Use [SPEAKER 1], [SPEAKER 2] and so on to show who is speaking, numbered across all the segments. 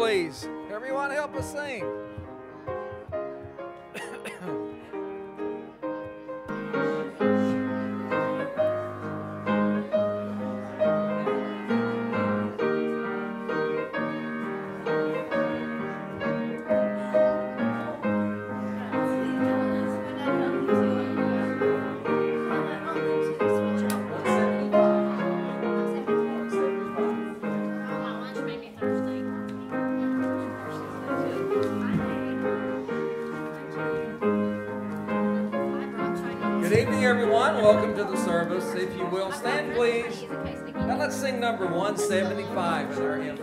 [SPEAKER 1] please. Everyone help us sing. 175 in our hymn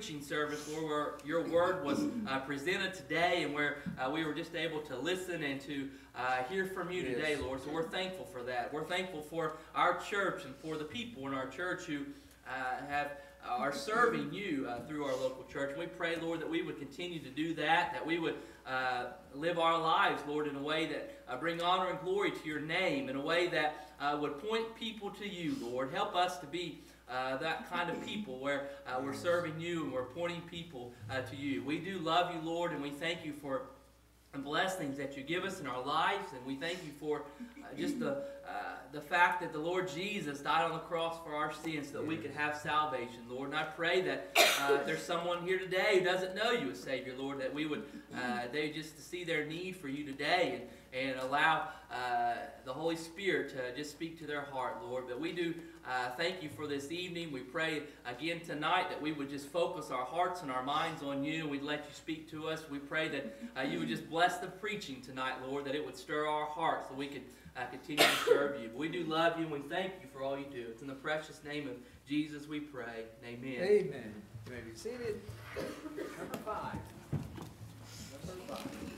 [SPEAKER 2] preaching service where your word was uh, presented today, and where uh, we were just able to listen and to uh, hear from you today,
[SPEAKER 1] Yes.
[SPEAKER 2] Lord. So we're thankful for that. We're thankful for our church and for the people in our church who uh, have are serving you uh, through our local church. And we pray, Lord, that we would continue to do that, that we would uh, live our lives, Lord, in a way that uh, bring honor and glory to your name, in a way that uh, would point people to you, Lord. Help us to be uh, that kind of people where uh, we're serving you and we're pointing people uh, to you. We do love you, Lord, and we thank you for the blessings that you give us in our lives, and we thank you for uh, just the uh, the fact that the Lord Jesus died on the cross for our sins so that we could have salvation, Lord. And I pray that uh, there's someone here today who doesn't know you as Savior, Lord, that we would uh, they just to see their need for you today and and allow uh, the Holy Spirit to just speak to their heart, Lord. But we do uh, thank you for this evening. We pray again tonight that we would just focus our hearts and our minds on you. We'd let you speak to us. We pray that uh, you would just bless the preaching tonight, Lord, that it would stir our hearts so we could uh, continue to serve you. We do love you and we thank you for all you do. It's in the precious name of Jesus we pray. Amen.
[SPEAKER 1] Amen. You may be seated. Number five. Number five.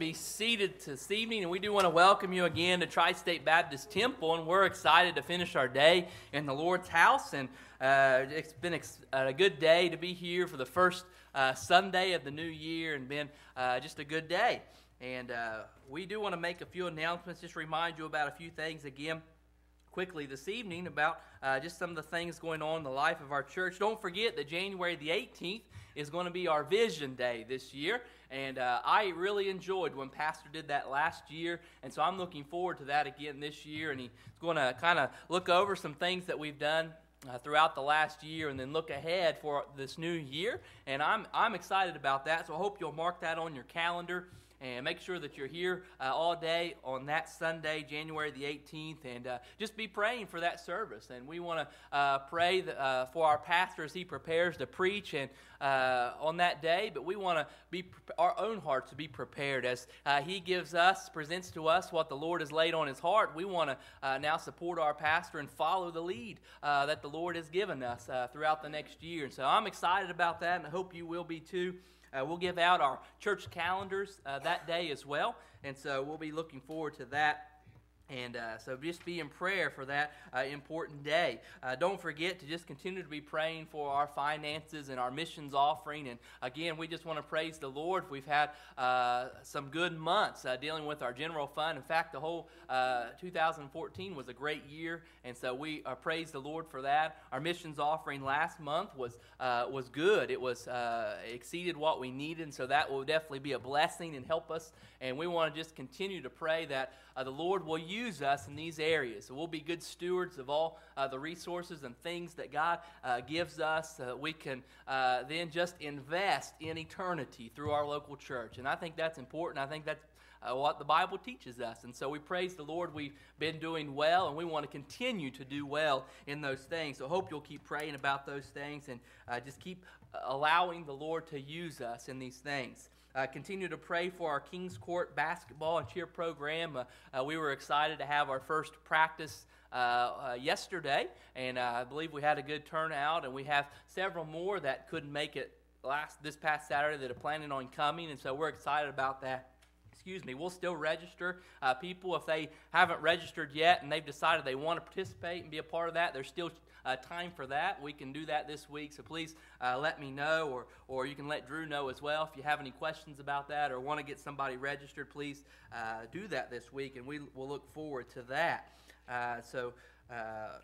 [SPEAKER 2] Be seated this evening, and we do want to welcome you again to Tri State Baptist Temple. And we're excited to finish our day in the Lord's house. And uh, it's been ex- a good day to be here for the first uh, Sunday of the new year, and been uh, just a good day. And uh, we do want to make a few announcements, just remind you about a few things again quickly this evening about uh, just some of the things going on in the life of our church. Don't forget that January the 18th is going to be our Vision Day this year. And uh, I really enjoyed when Pastor did that last year. And so I'm looking forward to that again this year. And he's going to kind of look over some things that we've done uh, throughout the last year and then look ahead for this new year. And I'm, I'm excited about that. So I hope you'll mark that on your calendar and make sure that you're here uh, all day on that Sunday, January the 18th, and uh, just be praying for that service. And we want to uh, pray uh, for our pastor as he prepares to preach and uh, on that day. But we want to be our own hearts to be prepared as uh, he gives us, presents to us what the Lord has laid on his heart. We want to now support our pastor and follow the lead that the Lord has given us throughout the next year. And so I'm excited about that, and I hope you will be too. Uh, we'll give out our church calendars uh, that day as well, and so we'll be looking forward to that. And uh, so just be in prayer for that uh, important day. Uh, don't forget to just continue to be praying for our finances and our missions offering. And again, we just want to praise the Lord. We've had uh, some good months uh, dealing with our general fund. In fact, the whole uh, 2014 was a great year. And so we praise the Lord for that. Our missions offering last month was, was good, it was exceeded what we needed. And so that will definitely be a blessing and help us. And we want to just continue to pray that the Lord will use us in these areas. So we'll be good stewards of all uh, the resources and things that God uh, gives us. So we can uh, then just invest in eternity through our local church. And I think that's important. I think that's uh, what the Bible teaches us. And so we praise the Lord. We've been doing well, and we want to continue to do well in those things. So hope you'll keep praying about those things and uh, just keep allowing the Lord to use us in these things. Uh, continue to pray for our Kings Court basketball and cheer program. Uh, uh, we were excited to have our first practice uh, uh, yesterday, and uh, I believe we had a good turnout. And we have several more that couldn't make it last this past Saturday that are planning on coming, and so we're excited about that excuse me, we'll still register uh, people if they haven't registered yet and they've decided they want to participate and be a part of that. There's still uh, time for that. We can do that this week, so please uh, let me know, or, or you can let Drew know as well. If you have any questions about that or want to get somebody registered, please uh, do that this week, and we will look forward to that. Uh, so, uh,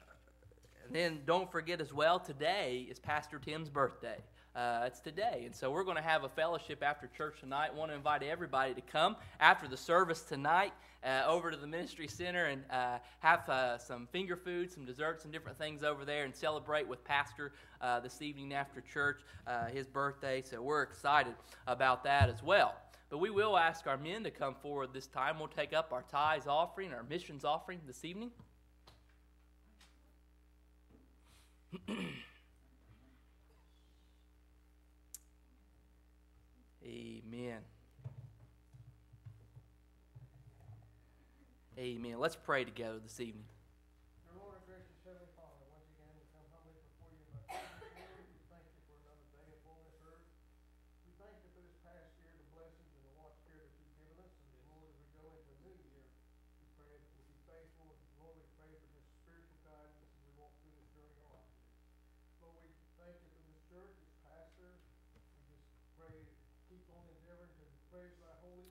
[SPEAKER 2] then don't forget as well, today is Pastor Tim's birthday. Uh, it's today. And so we're going to have a fellowship after church tonight. want to invite everybody to come after the service tonight uh, over to the ministry center and uh, have uh, some finger food, some desserts, and different things over there and celebrate with Pastor uh, this evening after church, uh, his birthday. So we're excited about that as well. But we will ask our men to come forward this time. We'll take up our tithes offering, our missions offering this evening. Amen. Amen. Let's pray together this evening. Amen.
[SPEAKER 3] strengthen them, put peace in their heart, with an understanding that only you can give at a time like this. For these things we ask in your most precious and holy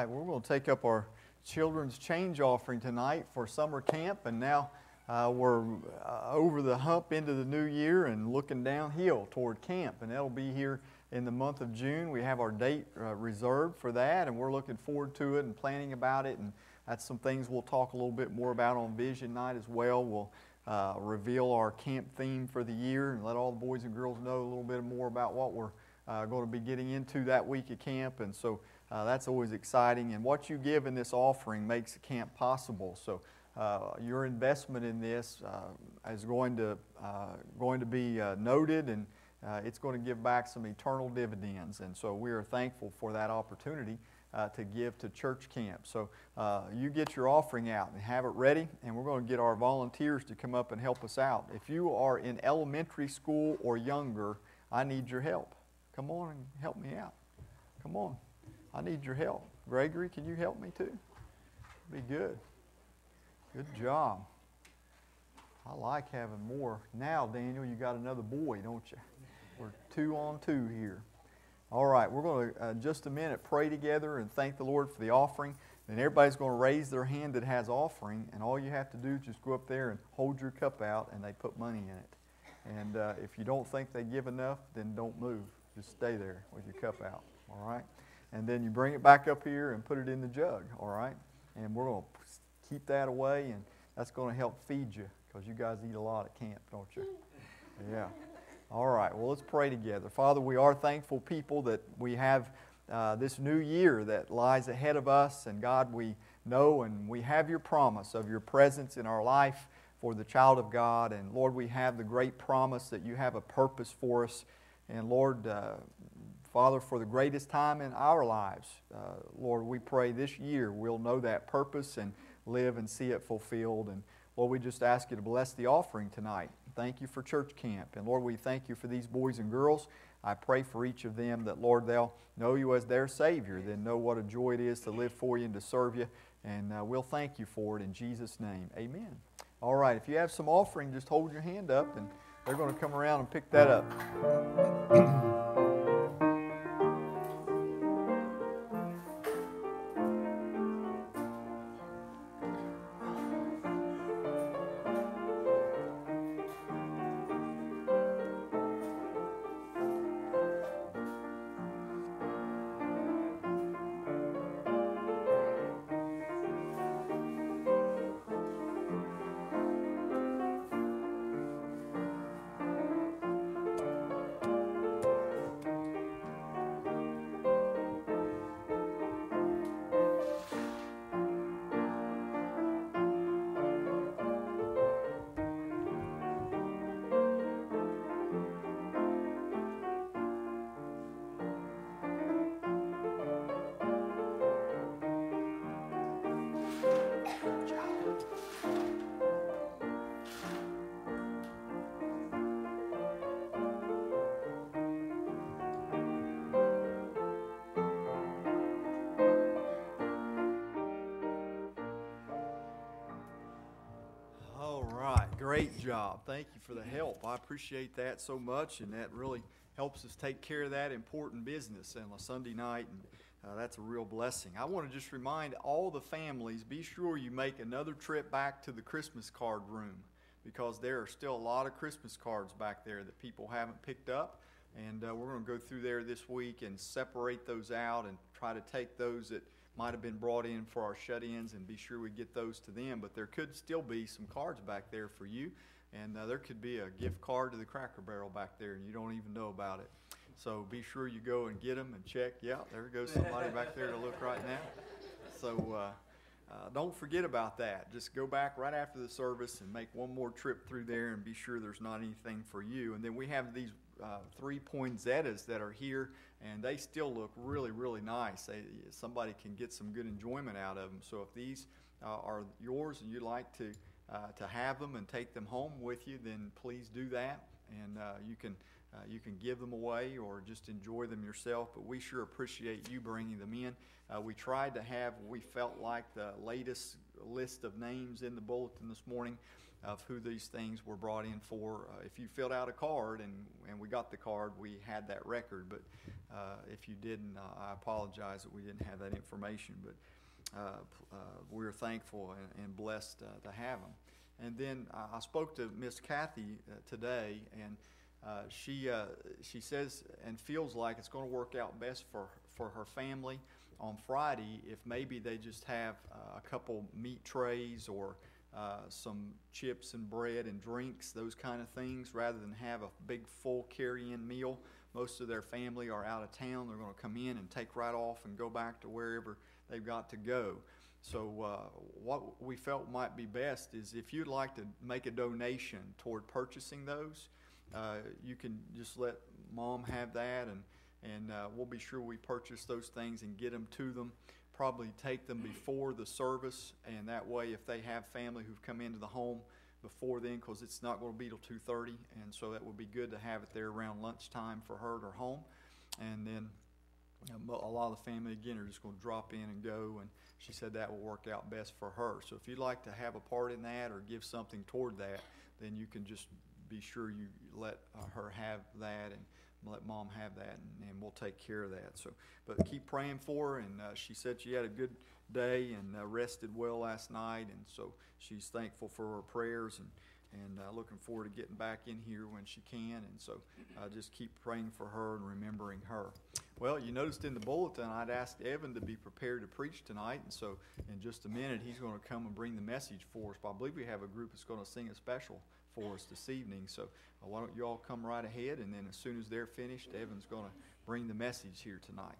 [SPEAKER 4] right, we're going to take up our children's change offering tonight for summer camp, and now uh, we're uh, over the hump into the new year and looking downhill toward camp, and that'll be here in the month of June. We have our date uh, reserved for that, and we're looking forward to it and planning about it, and that's some things we'll talk a little bit more about on Vision Night as well. We'll uh, reveal our camp theme for the year and let all the boys and girls know a little bit more about what we're uh, going to be getting into that week of camp, and so uh, that's always exciting. And what you give in this offering makes camp possible. So uh, your investment in this uh, is going to, uh, going to be uh, noted and uh, it's going to give back some eternal dividends. And so we are thankful for that opportunity to give to church camp. So you get your offering out and have it ready, and we're going to get our volunteers to come up and help us out. If you are in elementary school or younger, I need your help. Come on and help me out. Come on. I need your help. Gregory, can you help me too? Be good. Good job. I like having more. Now, Daniel, you got another boy, don't you? We're two on two here. All right, we're going to, uh, just a minute, pray together and thank the Lord for the offering. And everybody's going to raise their hand that has offering, and all you have to do is just go up there and hold your cup out, and they put money in it. And uh, if you don't think they give enough, then don't move. Just stay there with your cup out, all right? And then you bring it back up here and put it in the jug, all right? And we're going to keep that away, and that's going to help feed you because you guys eat a lot at camp, don't you? Yeah. All right. Well, let's pray together. Father, we are thankful people that we have uh, this new year that lies ahead of us, and God, we know and we have your promise of your presence in our life for the child of God. And Lord, we have the great promise that you have a purpose for us. And Lord, uh, Father, for the greatest time in our lives, uh, Lord, we pray this year we'll know that purpose and live and see it fulfilled. And Lord, we just ask you to bless the offering tonight. Thank you for church camp. And Lord, we thank you for these boys and girls. I pray for each of them that, Lord, they'll know you as their Savior, then know what a joy it is to live for you and to serve you. And uh, we'll thank you for it in Jesus' name. Amen. All right, if you have some offering, just hold your hand up and they're going to come around and pick that up. Great job. Thank you for the help. I appreciate that so much, and that really helps us take care of that important business on a Sunday night, and uh, that's a real blessing. I want to just remind all the families be sure you make another trip back to the Christmas card room because there are still a lot of Christmas cards back there that people haven't picked up. And uh, we're going to go through there this week and separate those out and try to take those that might have been brought in for our shut-ins and be sure we get those to them. But there could still be some cards back there for you, and uh, there could be a gift card to the Cracker Barrel back there, and you don't even know about it. So be sure you go and get them and check. Yeah, there goes somebody back there to look right now. So uh, uh, don't forget about that. Just go back right after the service and make one more trip through there and be sure there's not anything for you. And then we have these three poinsettias that are here and they still look really, really nice. They, somebody can get some good enjoyment out of them. So if these uh, are yours and you'd like to uh, to have them and take them home with you, then please do that, and uh, you can. Uh, you can give them away or just enjoy them yourself, but we sure appreciate you bringing them in. Uh, we tried to have, we felt like the latest list of names in the bulletin this morning of who these things were brought in for. Uh, if you filled out a card and, and we got the card, we had that record. But uh, if you didn't, uh, I apologize that we didn't have that information. But uh, uh, we're thankful and, and blessed uh, to have them. And then I spoke to Miss Kathy today, and she she says and feels like it's going to work out best for for her family on Friday if maybe they just have a couple meat trays or uh, some chips and bread and drinks, those kind of things, rather than have a big full carry-in meal. Most of their family are out of town. They're going to come in and take right off and go back to wherever they've got to go. So uh, what we felt might be best is if you'd like to make a donation toward purchasing those, uh, you can just let mom have that, and and uh, we'll be sure we purchase those things and get them to them. Probably take them before the service, and that way, if they have family who've come into the home before then, because it's not going to be till two thirty, and so that would be good to have it there around lunchtime for her at her home, and then um, a lot of the family again are just going to drop in and go, and she said that will work out best for her. So if you'd like to have a part in that or give something toward that, then you can just be sure you let uh, her have that and let mom have that, and, and we'll take care of that. So, but keep praying for her, and uh, she said she had a good day and uh, rested well last night, and so she's thankful for her prayers and and uh, looking forward to getting back in here when she can. And so uh, just keep praying for her and remembering her. Well, you noticed in the bulletin I'd asked Evan to be prepared to preach tonight, and so in just a minute he's going to come and bring the message for us. But I believe we have a group that's going to sing a special for us this evening. So uh, why don't you all come right ahead, and then as soon as they're finished, Evan's going to bring the message here tonight.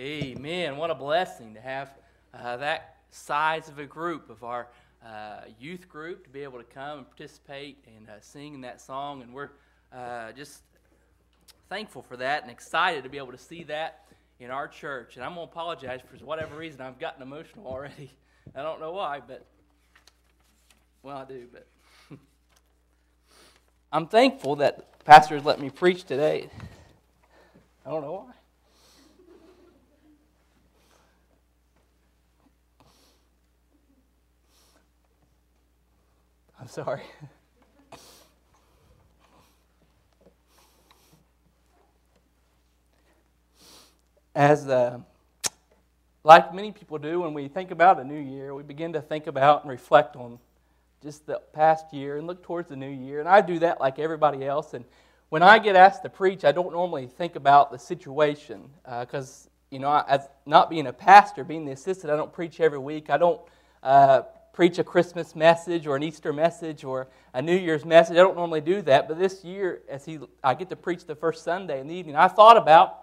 [SPEAKER 5] Amen. What a blessing to have uh, that
[SPEAKER 2] size of a group of our uh, youth group to be able to come and participate and uh, sing in that song. And we're uh, just thankful for that and excited to be able to see that in our church. And I'm going to apologize for whatever reason I've gotten emotional already. I don't know why, but, well, I do, but. I'm thankful that pastors let me preach today. I don't know why. I'm sorry. As uh, like many people do when we think about a new year, we begin to think about and reflect on just the past year and look towards the new year. And I do that like everybody else. And when I get asked to preach, I don't normally think about the situation because, uh, you know, I, as not being a pastor, being the assistant, I don't preach every week. I don't uh, preach a Christmas message or an Easter message or a New Year's message. I don't normally do that. But this year, as he, I get to preach the first Sunday in the evening, I thought about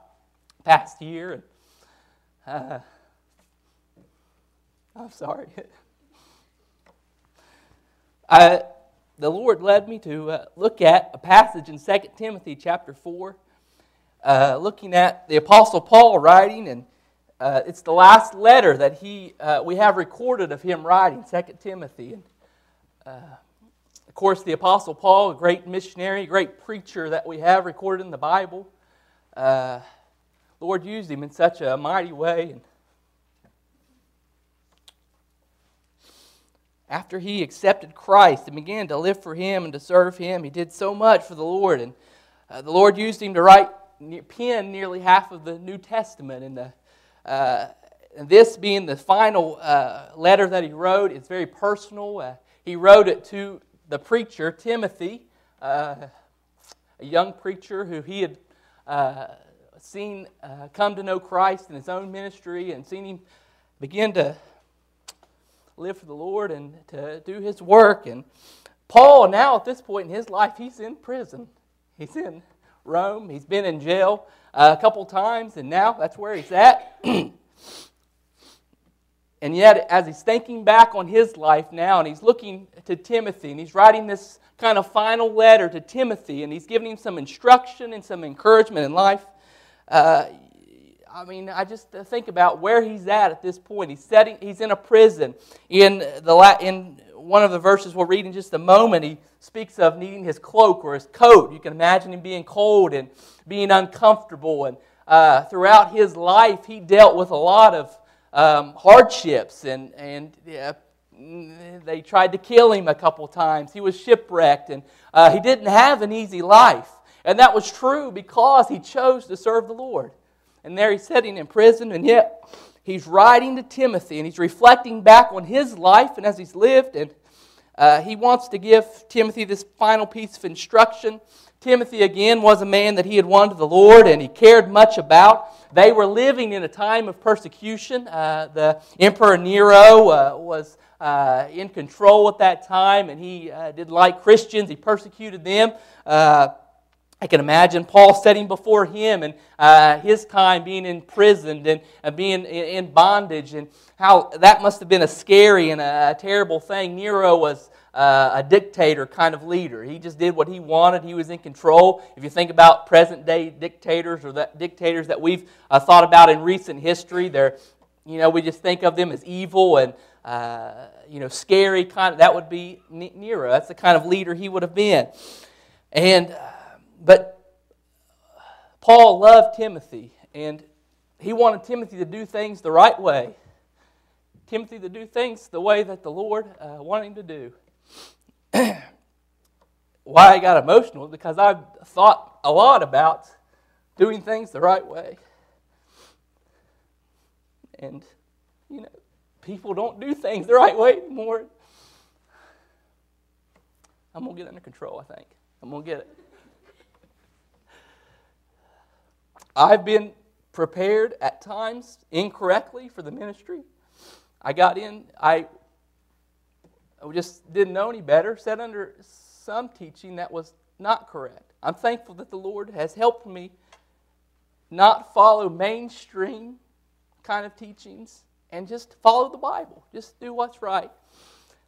[SPEAKER 2] past year. And, uh, I'm sorry. I, the Lord led me to uh, look at a passage in 2 Timothy chapter 4, uh, looking at the Apostle Paul writing, and uh, it's the last letter that he, uh, we have recorded of him writing, 2 Timothy. And, uh, of course, the Apostle Paul, a great missionary, great preacher that we have recorded in the Bible. Uh, Lord used him in such a mighty way. And after he accepted Christ and began to live for him and to serve him, he did so much for the Lord. And uh, the Lord used him to write, pen nearly half of the New Testament. And, the, uh, and this being the final uh, letter that he wrote, it's very personal. Uh, he wrote it to the preacher, Timothy, uh, a young preacher who he had uh, seen come to know Christ in his own ministry and seen him begin to live for the Lord and to do his work. And Paul, now at this point in his life, he's in prison. He's in Rome. He's been in jail uh, a couple times, and now that's where he's at. and yet, as he's thinking back on his life now, and he's looking to Timothy, and he's writing this kind of final letter to Timothy, and he's giving him some instruction and some encouragement in life. Uh, I mean, I just think about where he's at at this point. He's setting, he's in a prison. In the in one of the verses we'll read in just a moment, he speaks of needing his cloak or his coat. You can imagine him being cold and being uncomfortable. And uh, throughout his life, he dealt with a lot of um, hardships, and and they tried to kill him a couple times. He was shipwrecked, and uh, he didn't have an easy life. And that was true because he chose to serve the Lord and there he's sitting in prison, and yet he's writing to Timothy, and he's reflecting back on his life and as he's lived, and uh, he wants to give Timothy this final piece of instruction. Timothy, again, was a man that he had won to the Lord and he cared much about. They were living in a time of persecution. Uh, the Emperor Nero uh, was uh, in control at that time, and he uh, didn't like Christians. He persecuted them. I can imagine Paul sitting before him and uh, his time being imprisoned and uh, being in bondage, and how that must have been a scary and a, a terrible thing. Nero was uh, a dictator kind of leader. He just did what he wanted. He was in control. If you think about present day dictators or that dictators that we've uh, thought about in recent history, they're you know we just think of them as evil and uh, you know scary kind. Of, that would be Nero. That's the kind of leader he would have been, and uh, but Paul loved Timothy, and he wanted Timothy to do things the right way. Timothy to do things the way that the Lord uh, wanted him to do. Why I got emotional because I've thought a lot about doing things the right way. And, you know, people don't do things the right way anymore. I'm going to get under control, I think. I'm going to get it. I've been prepared at times incorrectly for the ministry. I got in, I, just didn't know any better, sat under some teaching that was not correct. I'm thankful that the Lord has helped me not follow mainstream kind of teachings and just follow the Bible. Just do what's right.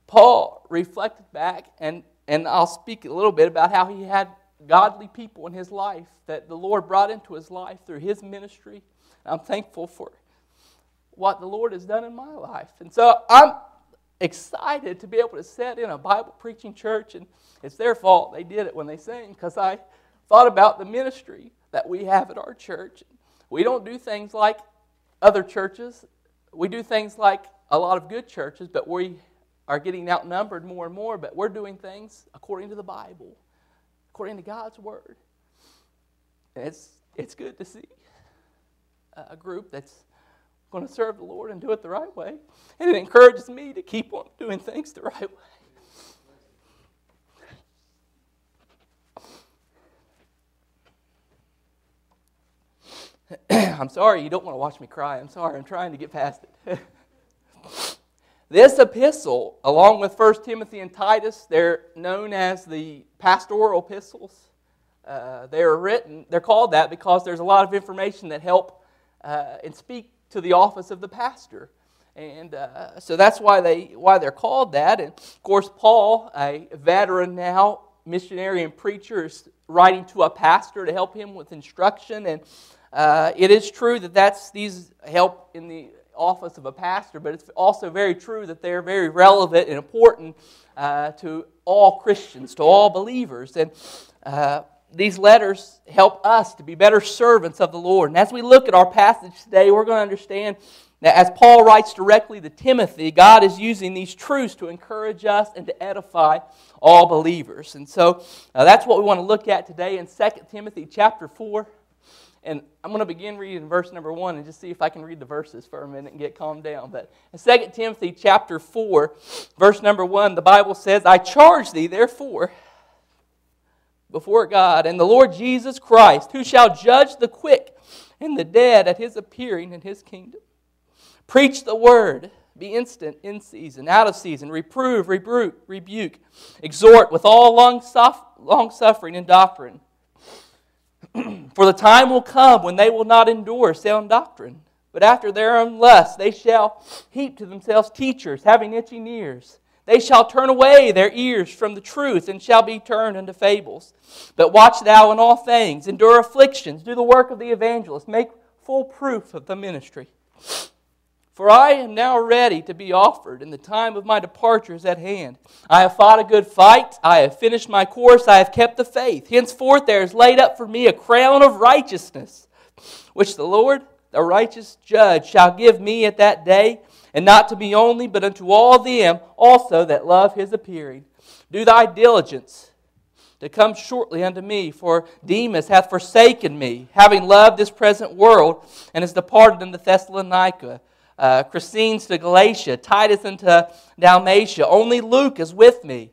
[SPEAKER 2] Paul reflected back, and, and I'll speak a little bit about how he had godly people in his life that the Lord brought into his life through his ministry. I'm thankful for what the Lord has done in my life. And so I'm excited to be able to sit in a Bible preaching church, and it's their fault they did it when they sang because I thought about the ministry that we have at our church. We don't do things like other churches, we do things like a lot of good churches, but we are getting outnumbered more and more, but we're doing things according to the Bible, according to God's Word. It's, it's good to see a group that's going to serve the Lord and do it the right way. And it encourages me to keep on doing things the right way. I'm sorry you don't want to watch me cry. I'm sorry. I'm trying to get past it. this epistle, along with 1 Timothy and Titus, they're known as the pastoral epistles. Uh, they're written, they're called that because there's a lot of information that help uh, and speak to the office of the pastor. And uh, so that's why, they, why they're called that. And of course, Paul, a veteran now, missionary and preacher, is writing to a pastor to help him with instruction. And uh, it is true that that's these help in the office of a pastor, but it's also very true that they're very relevant and important uh, to all Christians, to all believers. And uh, these letters help us to be better servants of the Lord. And as we look at our passage today, we're going to understand that as Paul writes directly to Timothy, God is using these truths to encourage us and to edify all believers. And so uh, that's what we want to look at today in 2 Timothy chapter 4. And I'm going to begin reading verse number 1 and just see if I can read the verses for a minute and get calmed down. But in 2 Timothy chapter 4, verse number 1, the Bible says, I charge thee, therefore, before God and the Lord Jesus Christ, who shall judge the quick and the dead at his appearing in his kingdom. Preach the word, be instant in season, out of season, reprove, rebuke, rebuke exhort with all long suffering and doctrine. For the time will come when they will not endure sound doctrine, but after their own lust they shall heap to themselves teachers having itching ears they shall turn away their ears from the truth and shall be turned into fables. But watch thou in all things, endure afflictions, do the work of the evangelist, make full proof of the ministry. For I am now ready to be offered, and the time of my departure is at hand. I have fought a good fight, I have finished my course, I have kept the faith. Henceforth there is laid up for me a crown of righteousness, which the Lord, the righteous judge, shall give me at that day and not to me only, but unto all them also that love his appearing. Do thy diligence to come shortly unto me, for Demas hath forsaken me, having loved this present world, and is departed into Thessalonica. Uh, Crescens to Galatia, Titus into Dalmatia. Only Luke is with me.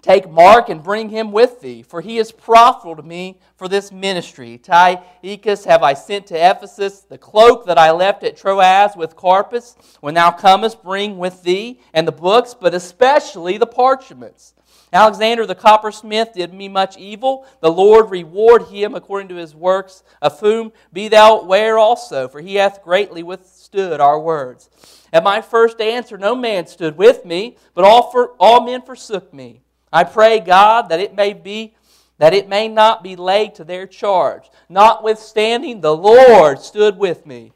[SPEAKER 2] Take Mark and bring him with thee, for he is profitable to me for this ministry. Tychicus have I sent to Ephesus. The cloak that I left at Troas with Carpus, when thou comest, bring with thee, and the books, but especially the parchments. Alexander the coppersmith did me much evil. The Lord reward him according to his works, of whom be thou ware also, for he hath greatly withstood our words. At my first answer, no man stood with me, but all, for, all men forsook me. I pray, God, that it may be that it may not be laid to their charge. Notwithstanding, the Lord stood with me,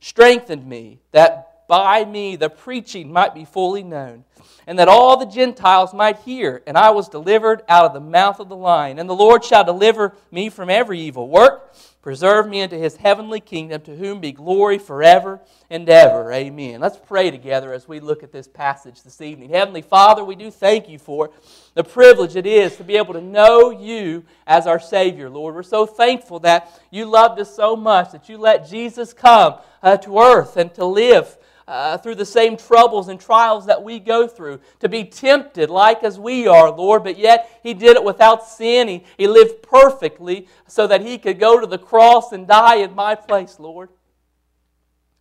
[SPEAKER 2] strengthened me, that by me the preaching might be fully known, and that all the Gentiles might hear. And I was delivered out of the mouth of the lion. And the Lord shall deliver me from every evil work Preserve me into his heavenly kingdom, to whom be glory forever and ever. Amen. Let's pray together as we look at this passage this evening. Heavenly Father, we do thank you for the privilege it is to be able to know you as our Savior, Lord. We're so thankful that you loved us so much that you let Jesus come uh, to earth and to live uh, through the same troubles and trials that we go through, to be tempted like as we are, Lord, but yet He did it without sin. He, he lived perfectly so that He could go to the cross and die in my place, Lord.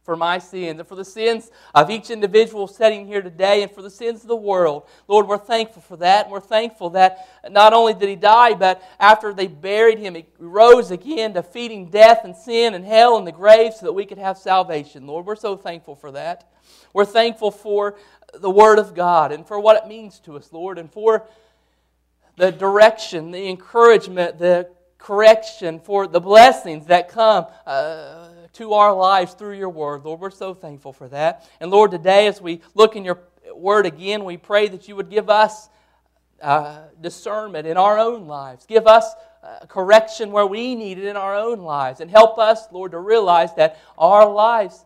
[SPEAKER 2] For my sins and for the sins of each individual sitting here today and for the sins of the world. Lord, we're thankful for that. And we're thankful that not only did he die, but after they buried him, he rose again, defeating death and sin and hell and the grave so that we could have salvation. Lord, we're so thankful for that. We're thankful for the Word of God and for what it means to us, Lord, and for the direction, the encouragement, the correction, for the blessings that come. Uh, to our lives through your word. Lord, we're so thankful for that. And Lord, today as we look in your word again, we pray that you would give us uh, discernment in our own lives. Give us uh, correction where we need it in our own lives. And help us, Lord, to realize that our lives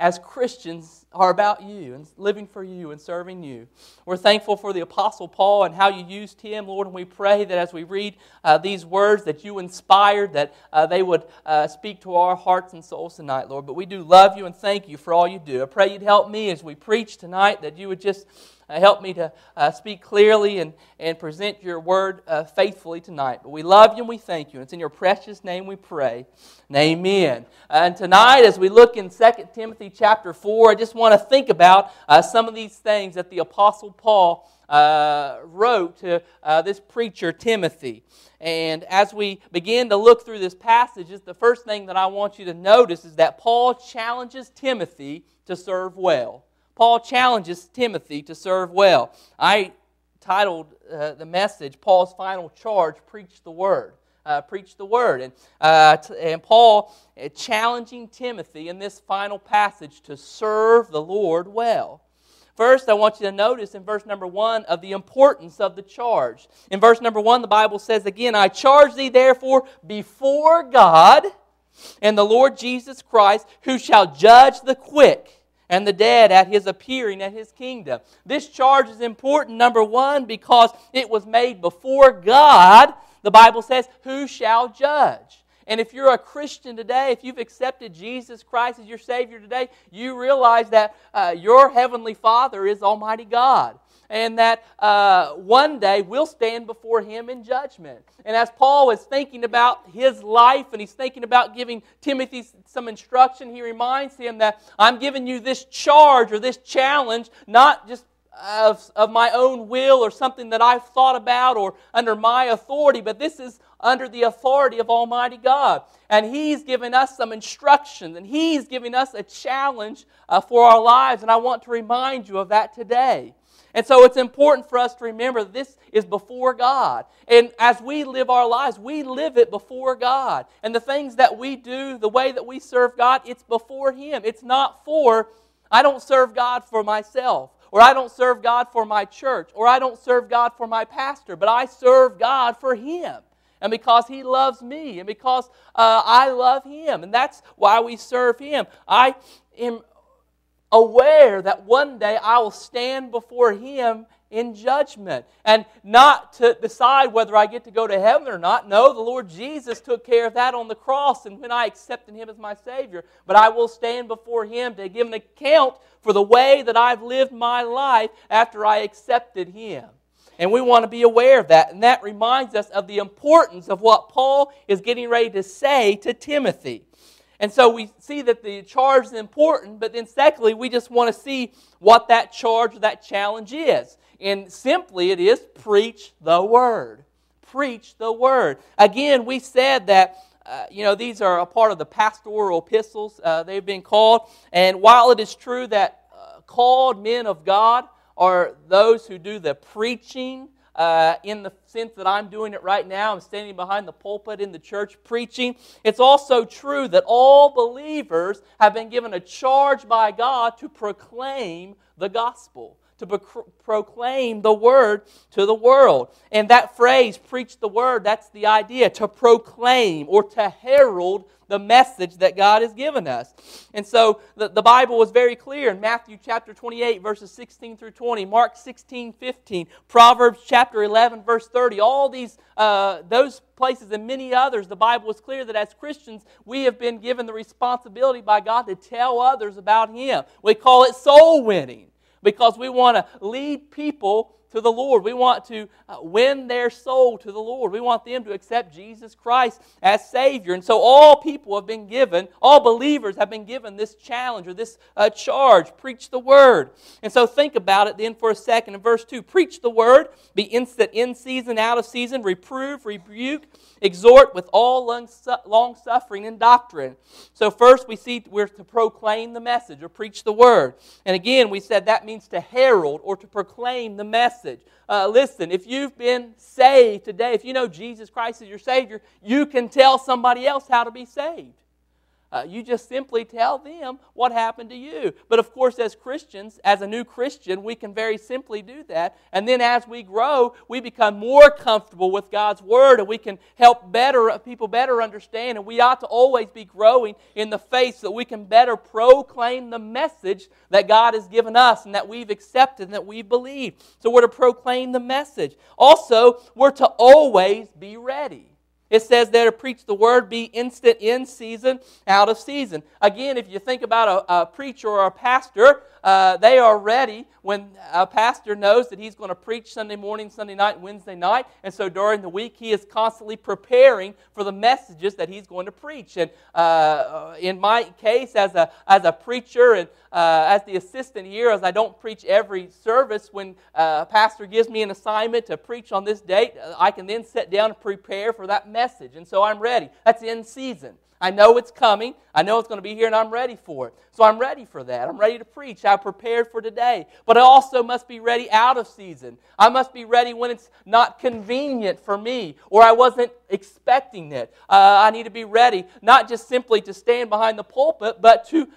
[SPEAKER 2] as Christians are about you and living for you and serving you. We're thankful for the Apostle Paul and how you used him, Lord, and we pray that as we read uh, these words that you inspired, that uh, they would uh, speak to our hearts and souls tonight, Lord. But we do love you and thank you for all you do. I pray you'd help me as we preach tonight, that you would just help me to uh, speak clearly and, and present your word uh, faithfully tonight. But we love you and we thank you. And it's in your precious name we pray. And amen. And tonight, as we look in 2 Timothy chapter 4, I just want to think about uh, some of these things that the Apostle Paul uh, wrote to uh, this preacher, Timothy. And as we begin to look through this passage, the first thing that I want you to notice is that Paul challenges Timothy to serve well. Paul challenges Timothy to serve well. I titled uh, the message, Paul's Final Charge Preach the Word. Uh, preach the word. And, uh, t- and Paul uh, challenging Timothy in this final passage to serve the Lord well. First, I want you to notice in verse number one of the importance of the charge. In verse number one, the Bible says again, I charge thee therefore before God and the Lord Jesus Christ, who shall judge the quick and the dead at his appearing at his kingdom. This charge is important, number one, because it was made before God. The Bible says, Who shall judge? And if you're a Christian today, if you've accepted Jesus Christ as your Savior today, you realize that uh, your Heavenly Father is Almighty God and that uh, one day we'll stand before him in judgment. And as Paul is thinking about his life and he's thinking about giving Timothy some instruction, he reminds him that I'm giving you this charge or this challenge, not just of, of my own will or something that I've thought about or under my authority, but this is under the authority of Almighty God. And He's given us some instructions and He's giving us a challenge uh, for our lives. And I want to remind you of that today. And so it's important for us to remember this is before God. And as we live our lives, we live it before God. And the things that we do, the way that we serve God, it's before Him. It's not for, I don't serve God for myself, or I don't serve God for my church, or I don't serve God for my pastor, but I serve God for Him. And because He loves me, and because uh, I love Him. And that's why we serve Him. I am aware that one day I will stand before Him in judgment and not to decide whether I get to go to heaven or not. No, the Lord Jesus took care of that on the cross and when I accepted Him as my Savior. But I will stand before Him to give an account for the way that I've lived my life after I accepted Him. And we want to be aware of that. And that reminds us of the importance of what Paul is getting ready to say to Timothy. And so we see that the charge is important, but then secondly, we just want to see what that charge or that challenge is. And simply it is preach the word. Preach the word. Again, we said that. Uh, you know, these are a part of the pastoral epistles, uh, they've been called. And while it is true that uh, called men of God are those who do the preaching uh, in the sense that I'm doing it right now. I'm standing behind the pulpit in the church preaching. It's also true that all believers have been given a charge by God to proclaim the gospel to proclaim the word to the world. And that phrase, preach the word, that's the idea to proclaim or to herald the message that God has given us. And so the, the Bible was very clear in Matthew chapter 28, verses 16 through 20, Mark 16, 15, Proverbs chapter 11, verse 30. All these, uh, those places and many others, the Bible was clear that as Christians, we have been given the responsibility by God to tell others about Him. We call it soul winning because we want to lead people to the Lord. We want to uh, win their soul to the Lord. We want them to accept Jesus Christ as Savior. And so all people have been given, all believers have been given this challenge or this uh, charge preach the Word. And so think about it then for a second. In verse 2, preach the Word, be instant in season, out of season, reprove, rebuke, exhort with all long suffering and doctrine. So, first we see we're to proclaim the message or preach the word. And again, we said that means to herald or to proclaim the message. Uh, listen, if you've been saved today, if you know Jesus Christ is your Savior, you can tell somebody else how to be saved. Uh, you just simply tell them what happened to you. But of course, as Christians, as a new Christian, we can very simply do that. And then as we grow, we become more comfortable with God's Word and we can help better people better understand. And we ought to always be growing in the faith so that we can better proclaim the message that God has given us and that we've accepted and that we believe. So we're to proclaim the message. Also, we're to always be ready. It says there to preach the word, be instant in season, out of season. Again, if you think about a, a preacher or a pastor, uh, they are ready when a pastor knows that he's going to preach Sunday morning, Sunday night, Wednesday night. And so during the week, he is constantly preparing for the messages that he's going to preach. And uh, in my case, as a, as a preacher and uh, as the assistant here, as I don't preach every service, when uh, a pastor gives me an assignment to preach on this date, uh, I can then sit down and prepare for that message. And so I'm ready. That's in season. I know it's coming. I know it's going to be here, and I'm ready for it. So I'm ready for that. I'm ready to preach. I'm prepared for today. But I also must be ready out of season. I must be ready when it's not convenient for me or I wasn't expecting it. Uh, I need to be ready, not just simply to stand behind the pulpit, but to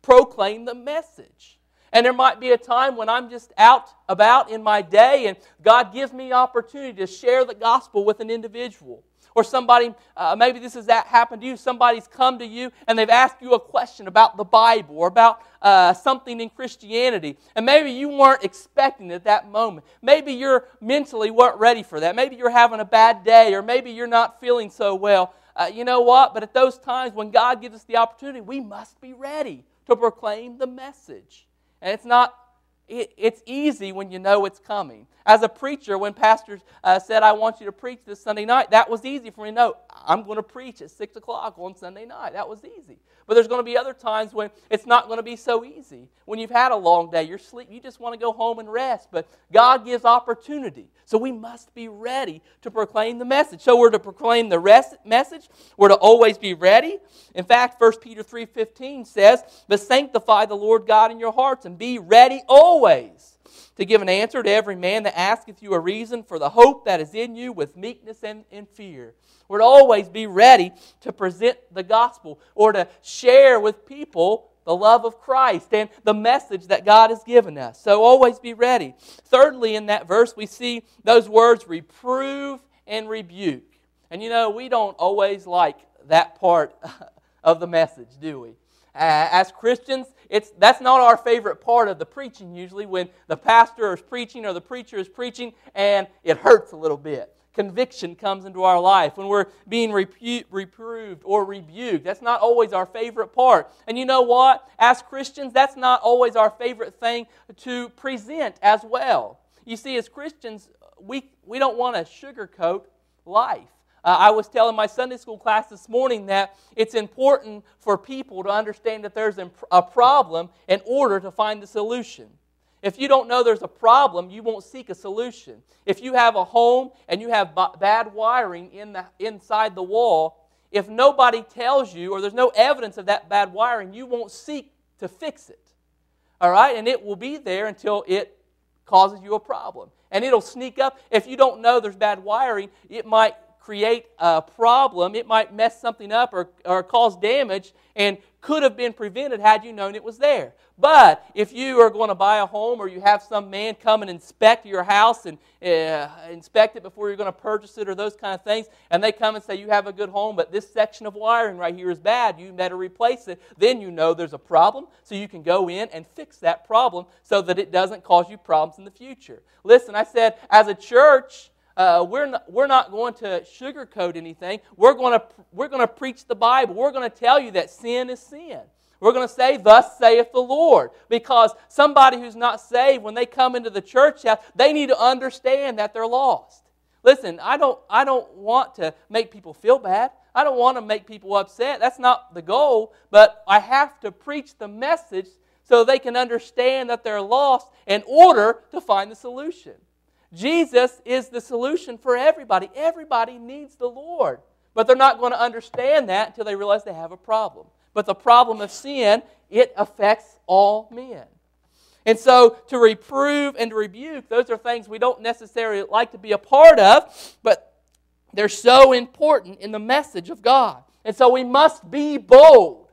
[SPEAKER 2] proclaim the message. And there might be a time when I'm just out about in my day and God gives me opportunity to share the gospel with an individual. Or somebody, uh, maybe this has that happened to you, somebody's come to you and they've asked you a question about the Bible or about uh, something in Christianity. And maybe you weren't expecting it at that moment. Maybe you're mentally weren't ready for that. Maybe you're having a bad day or maybe you're not feeling so well. Uh, you know what? But at those times when God gives us the opportunity, we must be ready to proclaim the message. And it's not it, it's easy when you know it's coming. As a preacher, when pastors uh, said, I want you to preach this Sunday night, that was easy for me to know. I'm going to preach at 6 o'clock on Sunday night. That was easy. But there's going to be other times when it's not going to be so easy. When you've had a long day, you're sleep, you just want to go home and rest. But God gives opportunity. So we must be ready to proclaim the message. So we're to proclaim the rest, message. We're to always be ready. In fact, 1 Peter 3.15 says, But sanctify the Lord God in your hearts and be ready always to give an answer to every man that asketh you a reason for the hope that is in you with meekness and, and fear. We're to always be ready to present the gospel or to share with people the love of Christ and the message that God has given us. So always be ready. Thirdly, in that verse, we see those words reprove and rebuke. And you know, we don't always like that part of the message, do we? Uh, as Christians, it's, that's not our favorite part of the preaching usually when the pastor is preaching or the preacher is preaching and it hurts a little bit. Conviction comes into our life when we're being repu- reproved or rebuked. That's not always our favorite part. And you know what? As Christians, that's not always our favorite thing to present as well. You see, as Christians, we, we don't want to sugarcoat life. Uh, I was telling my Sunday school class this morning that it's important for people to understand that there's a problem in order to find the solution. If you don't know there's a problem, you won't seek a solution. If you have a home and you have b- bad wiring in the, inside the wall, if nobody tells you or there's no evidence of that bad wiring, you won't seek to fix it. All right? And it will be there until it causes you a problem. And it'll sneak up. If you don't know there's bad wiring, it might create a problem. It might mess something up or, or cause damage and could have been prevented had you known it was there. But if you are going to buy a home or you have some man come and inspect your house and uh, inspect it before you're going to purchase it or those kind of things, and they come and say you have a good home, but this section of wiring right here is bad, you better replace it, then you know there's a problem, so you can go in and fix that problem so that it doesn't cause you problems in the future. Listen, I said, as a church, uh, we're, not, we're not going to sugarcoat anything. We're going to, we're going to preach the Bible. We're going to tell you that sin is sin. We're going to say, Thus saith the Lord. Because somebody who's not saved, when they come into the church house, they need to understand that they're lost. Listen, I don't, I don't want to make people feel bad. I don't want to make people upset. That's not the goal. But I have to preach the message so they can understand that they're lost in order to find the solution. Jesus is the solution for everybody. Everybody needs the Lord. But they're not going to understand that until they realize they have a problem. But the problem of sin, it affects all men. And so to reprove and to rebuke, those are things we don't necessarily like to be a part of, but they're so important in the message of God. And so we must be bold.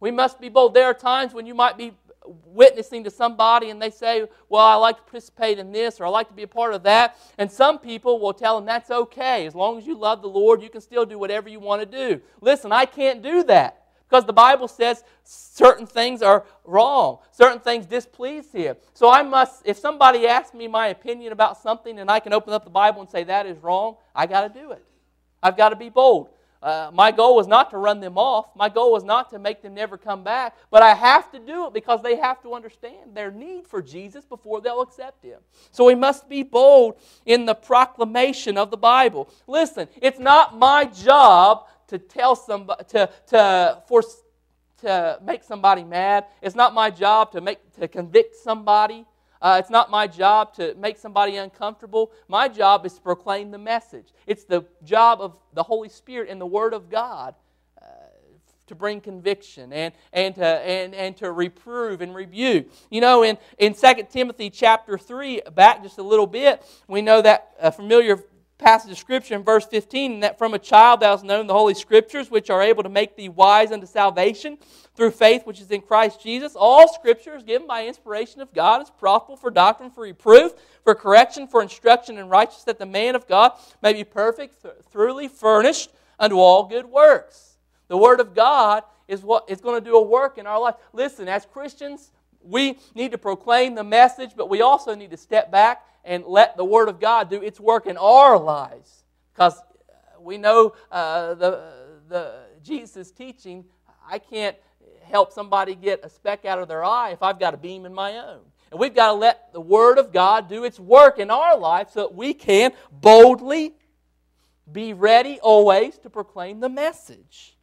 [SPEAKER 2] We must be bold. There are times when you might be witnessing to somebody and they say, Well, I like to participate in this or I like to be a part of that. And some people will tell them that's okay. As long as you love the Lord, you can still do whatever you want to do. Listen, I can't do that. Because the Bible says certain things are wrong, certain things displease Him. So I must, if somebody asks me my opinion about something and I can open up the Bible and say that is wrong, I got to do it. I've got to be bold. Uh, my goal was not to run them off. My goal was not to make them never come back. But I have to do it because they have to understand their need for Jesus before they'll accept Him. So we must be bold in the proclamation of the Bible. Listen, it's not my job to tell somebody to to force to make somebody mad. It's not my job to make to convict somebody. Uh, it's not my job to make somebody uncomfortable. My job is to proclaim the message. It's the job of the Holy Spirit and the Word of God uh, to bring conviction and, and, to, and, and to reprove and rebuke. You know, in, in 2 Timothy chapter 3, back just a little bit, we know that a familiar passage of Scripture in verse 15 that from a child thou hast known the Holy Scriptures, which are able to make thee wise unto salvation through faith which is in Christ Jesus. All Scripture is given by inspiration of God, is profitable for doctrine, for reproof, for correction, for instruction in righteousness, that the man of God may be perfect, thoroughly furnished unto all good works. The Word of God is what is going to do a work in our life. Listen, as Christians, we need to proclaim the message, but we also need to step back and let the Word of God do its work in our lives. Because we know uh, the, the Jesus' teaching, I can't help somebody get a speck out of their eye if I've got a beam in my own. And we've got to let the Word of God do its work in our life so that we can boldly be ready always to proclaim the message.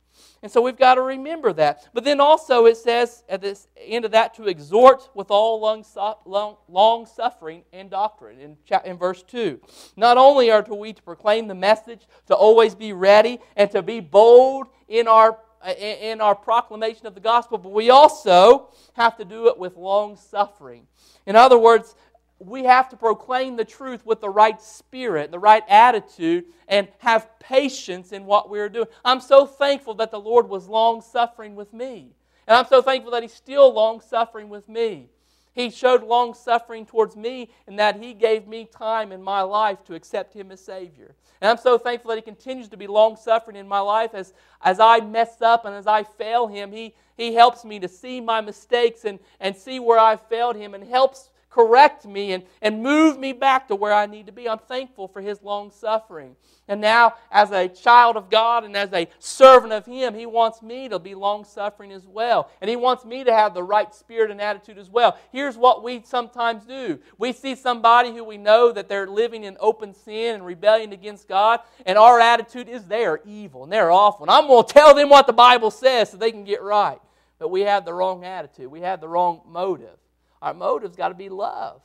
[SPEAKER 2] And so we've got to remember that. But then also it says at the end of that to exhort with all long, long, long suffering and doctrine in, in verse 2. Not only are we to proclaim the message, to always be ready, and to be bold in our in our proclamation of the gospel, but we also have to do it with long suffering. In other words, we have to proclaim the truth with the right spirit, the right attitude, and have patience in what we're doing. I'm so thankful that the Lord was long suffering with me. And I'm so thankful that He's still long suffering with me. He showed long suffering towards me in that He gave me time in my life to accept Him as Savior. And I'm so thankful that He continues to be long suffering in my life as, as I mess up and as I fail Him. He, he helps me to see my mistakes and, and see where I've failed Him and helps correct me and, and move me back to where I need to be. I'm thankful for His long suffering. And now, as a child of God and as a servant of Him, He wants me to be long suffering as well. And He wants me to have the right spirit and attitude as well. Here's what we sometimes do we see somebody who we know that they're living in open sin and rebellion against God, and our attitude is they are evil and they're awful. And I'm going to tell them what the Bible says so they can get right. But we have the wrong attitude, we have the wrong motive. Our motive's got to be love.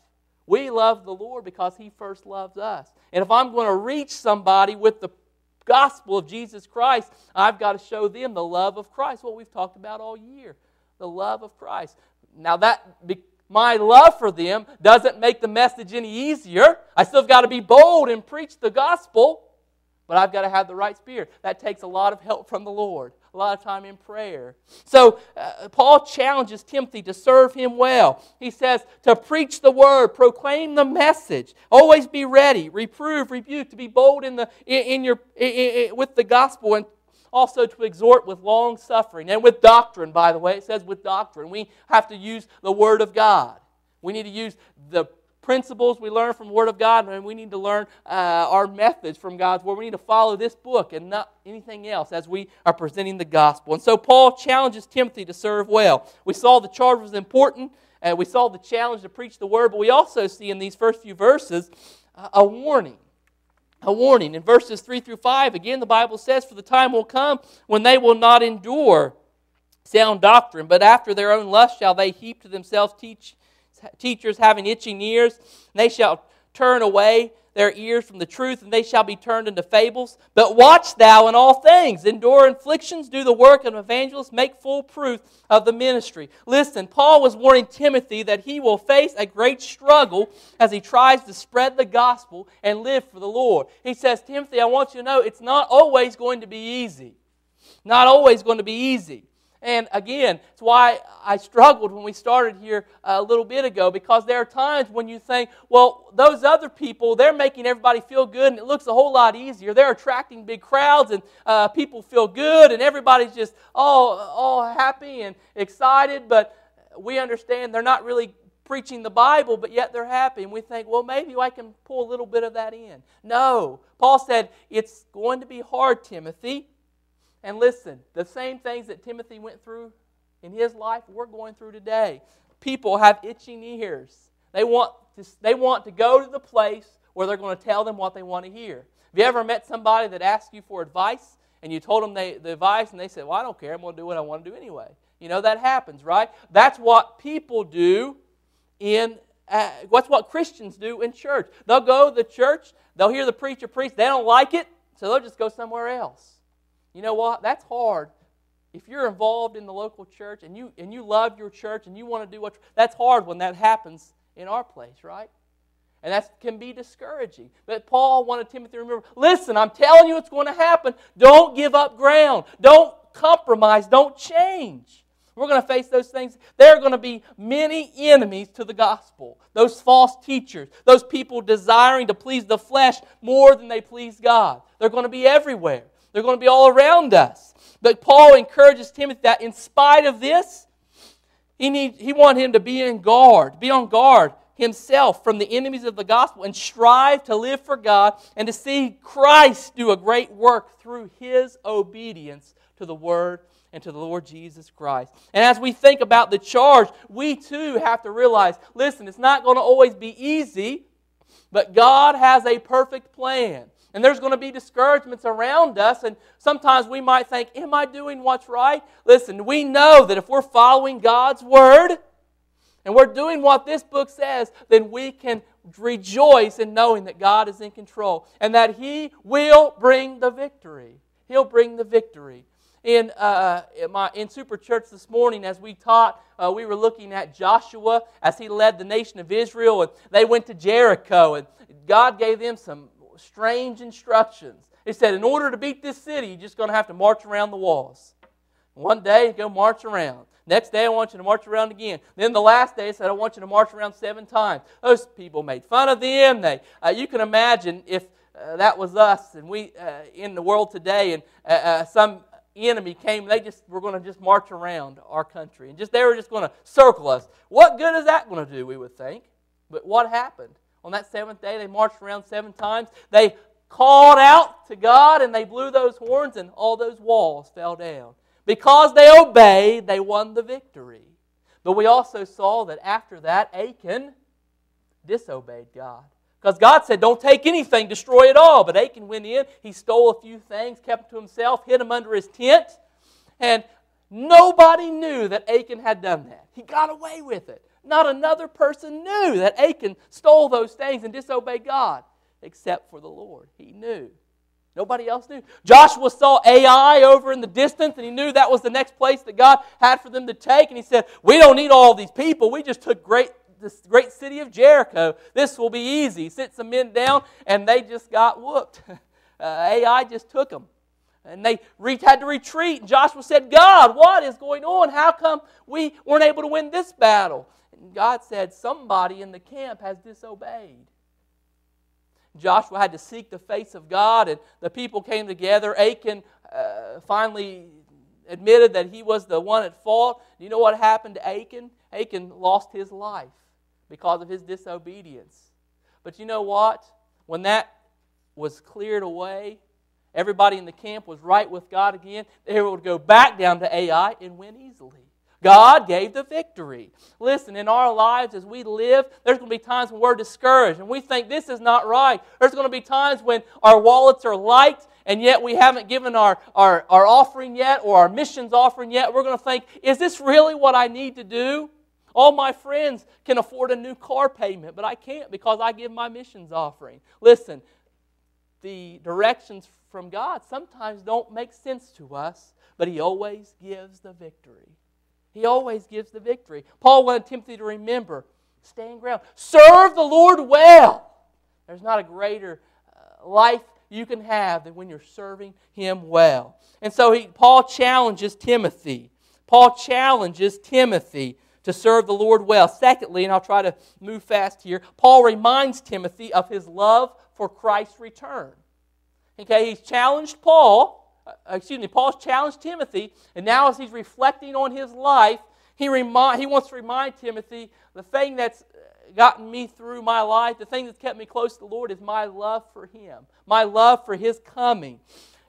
[SPEAKER 2] We love the Lord because He first loves us. And if I'm going to reach somebody with the gospel of Jesus Christ, I've got to show them the love of Christ, what we've talked about all year. The love of Christ. Now, that my love for them doesn't make the message any easier. I still got to be bold and preach the gospel, but I've got to have the right spirit. That takes a lot of help from the Lord a lot of time in prayer. So, uh, Paul challenges Timothy to serve him well. He says to preach the word, proclaim the message, always be ready, reprove, rebuke, to be bold in the, in, in your, in, in, with the gospel, and also to exhort with long suffering and with doctrine, by the way. It says with doctrine. We have to use the word of God. We need to use the principles we learn from the Word of God, and we need to learn uh, our methods from God's Word. We need to follow this book and not anything else as we are presenting the gospel. And so Paul challenges Timothy to serve well. We saw the charge was important, and we saw the challenge to preach the Word, but we also see in these first few verses uh, a warning. A warning. In verses 3 through 5, again, the Bible says, For the time will come when they will not endure sound doctrine, but after their own lust shall they heap to themselves teach teachers having itching ears. They shall turn away their ears from the truth, and they shall be turned into fables. But watch thou in all things, endure afflictions, do the work of an evangelist, make full proof of the ministry. Listen, Paul was warning Timothy that he will face a great struggle as he tries to spread the gospel and live for the Lord. He says, Timothy, I want you to know it's not always going to be easy. Not always going to be easy. And again, it's why I struggled when we started here a little bit ago because there are times when you think, well, those other people, they're making everybody feel good and it looks a whole lot easier. They're attracting big crowds and uh, people feel good and everybody's just all, all happy and excited, but we understand they're not really preaching the Bible, but yet they're happy. And we think, well, maybe I can pull a little bit of that in. No. Paul said, it's going to be hard, Timothy. And listen, the same things that Timothy went through in his life, we're going through today. People have itching ears. They want to, they want to go to the place where they're going to tell them what they want to hear. Have you ever met somebody that asked you for advice and you told them they, the advice and they said, Well, I don't care. I'm going to do what I want to do anyway? You know, that happens, right? That's what people do in, uh, what's what Christians do in church. They'll go to the church, they'll hear the preacher preach, they don't like it, so they'll just go somewhere else. You know what? That's hard. If you're involved in the local church and you, and you love your church and you want to do what, that's hard when that happens in our place, right? And that can be discouraging. But Paul wanted Timothy to remember listen, I'm telling you it's going to happen. Don't give up ground. Don't compromise. Don't change. We're going to face those things. There are going to be many enemies to the gospel. Those false teachers, those people desiring to please the flesh more than they please God. They're going to be everywhere. They're going to be all around us. But Paul encourages Timothy that in spite of this, he, need, he wanted him to be in guard, be on guard himself from the enemies of the gospel and strive to live for God and to see Christ do a great work through his obedience to the word and to the Lord Jesus Christ. And as we think about the charge, we too have to realize listen, it's not going to always be easy, but God has a perfect plan. And there's going to be discouragements around us, and sometimes we might think, Am I doing what's right? Listen, we know that if we're following God's word and we're doing what this book says, then we can rejoice in knowing that God is in control and that He will bring the victory. He'll bring the victory. In, uh, in, my, in Super Church this morning, as we taught, uh, we were looking at Joshua as he led the nation of Israel, and they went to Jericho, and God gave them some strange instructions. He said, in order to beat this city, you're just going to have to march around the walls. One day, go march around. Next day, I want you to march around again. Then the last day, he said, I want you to march around seven times. Those people made fun of them. They, uh, you can imagine if uh, that was us and we uh, in the world today, and uh, uh, some enemy came, they just were going to just march around our country and just they were just going to circle us. What good is that going to do? We would think. But what happened? On that seventh day, they marched around seven times. They called out to God and they blew those horns, and all those walls fell down. Because they obeyed, they won the victory. But we also saw that after that, Achan disobeyed God. Because God said, Don't take anything, destroy it all. But Achan went in, he stole a few things, kept them to himself, hid them under his tent, and nobody knew that Achan had done that. He got away with it. Not another person knew that Achan stole those things and disobeyed God except for the Lord. He knew. Nobody else knew. Joshua saw Ai over in the distance and he knew that was the next place that God had for them to take. And he said, We don't need all these people. We just took great, this great city of Jericho. This will be easy. Sent some men down and they just got whooped. Uh, Ai just took them. And they re- had to retreat. And Joshua said, God, what is going on? How come we weren't able to win this battle? God said, Somebody in the camp has disobeyed. Joshua had to seek the face of God, and the people came together. Achan uh, finally admitted that he was the one at fault. You know what happened to Achan? Achan lost his life because of his disobedience. But you know what? When that was cleared away, everybody in the camp was right with God again. They were able to go back down to Ai and win easily. God gave the victory. Listen, in our lives as we live, there's going to be times when we're discouraged and we think this is not right. There's going to be times when our wallets are light and yet we haven't given our, our, our offering yet or our missions offering yet. We're going to think, is this really what I need to do? All my friends can afford a new car payment, but I can't because I give my missions offering. Listen, the directions from God sometimes don't make sense to us, but He always gives the victory. He always gives the victory. Paul wanted Timothy to remember stand ground, serve the Lord well. There's not a greater uh, life you can have than when you're serving Him well. And so he, Paul challenges Timothy. Paul challenges Timothy to serve the Lord well. Secondly, and I'll try to move fast here, Paul reminds Timothy of his love for Christ's return. Okay, he's challenged Paul uh, excuse me, Paul's challenged Timothy, and now as he's reflecting on his life, he, remind, he wants to remind Timothy the thing that's gotten me through my life, the thing that's kept me close to the Lord is my love for him, my love for his coming.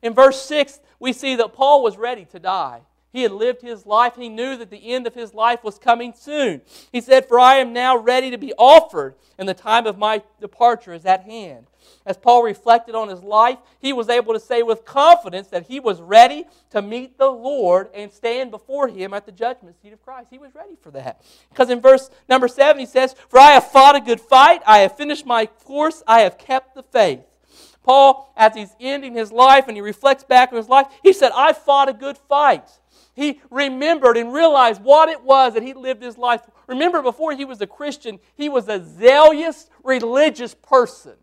[SPEAKER 2] In verse 6, we see that Paul was ready to die. He had lived his life. He knew that the end of his life was coming soon. He said, For I am now ready to be offered, and the time of my departure is at hand. As Paul reflected on his life, he was able to say with confidence that he was ready to meet the Lord and stand before him at the judgment seat of Christ. He was ready for that. Because in verse number 7, he says, For I have fought a good fight, I have finished my course, I have kept the faith. Paul, as he's ending his life and he reflects back on his life, he said, I fought a good fight. He remembered and realized what it was that he lived his life. Remember, before he was a Christian, he was a zealous religious person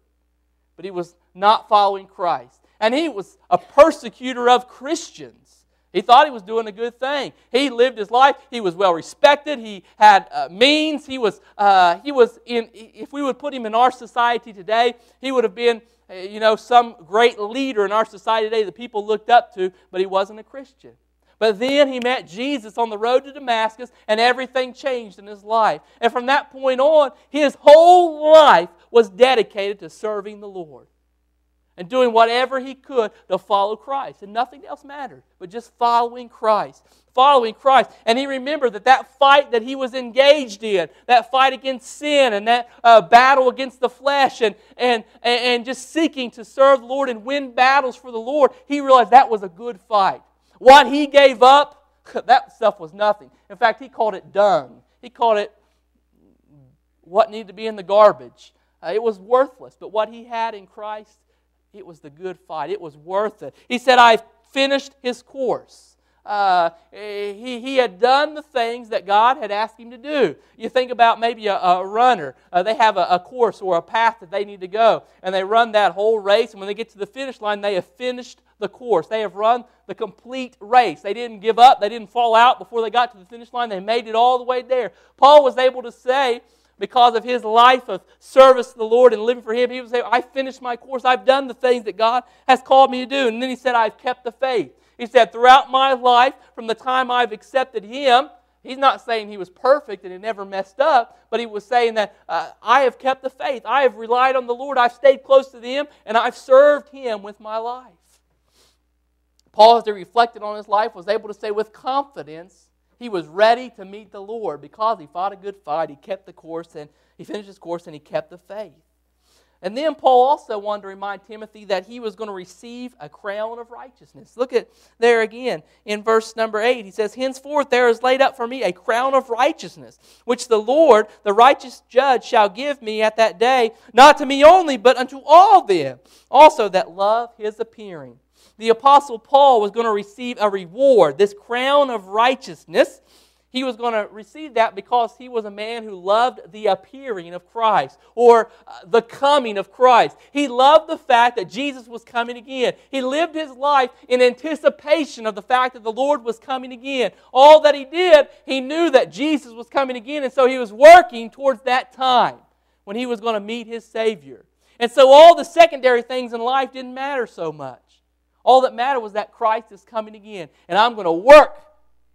[SPEAKER 2] but he was not following Christ. And he was a persecutor of Christians. He thought he was doing a good thing. He lived his life. He was well respected. He had uh, means. He was, uh, he was in, if we would put him in our society today, he would have been, uh, you know, some great leader in our society today that people looked up to, but he wasn't a Christian. But then he met Jesus on the road to Damascus, and everything changed in his life. And from that point on, his whole life was dedicated to serving the Lord and doing whatever he could to follow Christ. And nothing else mattered but just following Christ. Following Christ. And he remembered that that fight that he was engaged in, that fight against sin and that uh, battle against the flesh and, and, and just seeking to serve the Lord and win battles for the Lord, he realized that was a good fight. What he gave up, that stuff was nothing. In fact, he called it dung. He called it what needed to be in the garbage. Uh, it was worthless. But what he had in Christ, it was the good fight. It was worth it. He said, I've finished his course. Uh, he, he had done the things that God had asked him to do. You think about maybe a, a runner. Uh, they have a, a, course or a path that they need to go, and they run that whole race, and when they get to the finish line, they have finished the course. They have run the complete race. They didn't give up, they didn't fall out before they got to the finish line. They made it all the way there. Paul was able to say, because of his life of service to the Lord and living for Him, he was say, I finished my course. I've done the things that God has called me to do. And then he said, I've kept the faith. He said, throughout my life, from the time I've accepted Him, He's not saying he was perfect and he never messed up, but he was saying that uh, I have kept the faith. I have relied on the Lord. I've stayed close to Him and I've served Him with my life. Paul, as he reflected on his life, was able to say with confidence he was ready to meet the Lord because he fought a good fight. He kept the course and he finished his course and he kept the faith. And then Paul also wanted to remind Timothy that he was going to receive a crown of righteousness. Look at there again in verse number 8. He says, Henceforth there is laid up for me a crown of righteousness, which the Lord, the righteous judge, shall give me at that day, not to me only, but unto all them also that love his appearing. The Apostle Paul was going to receive a reward, this crown of righteousness he was going to receive that because he was a man who loved the appearing of Christ or uh, the coming of Christ. He loved the fact that Jesus was coming again. He lived his life in anticipation of the fact that the Lord was coming again. All that he did, he knew that Jesus was coming again, and so he was working towards that time when he was going to meet his Savior. And so all the secondary things in life didn't matter so much. All that mattered was that Christ is coming again, and I'm going to work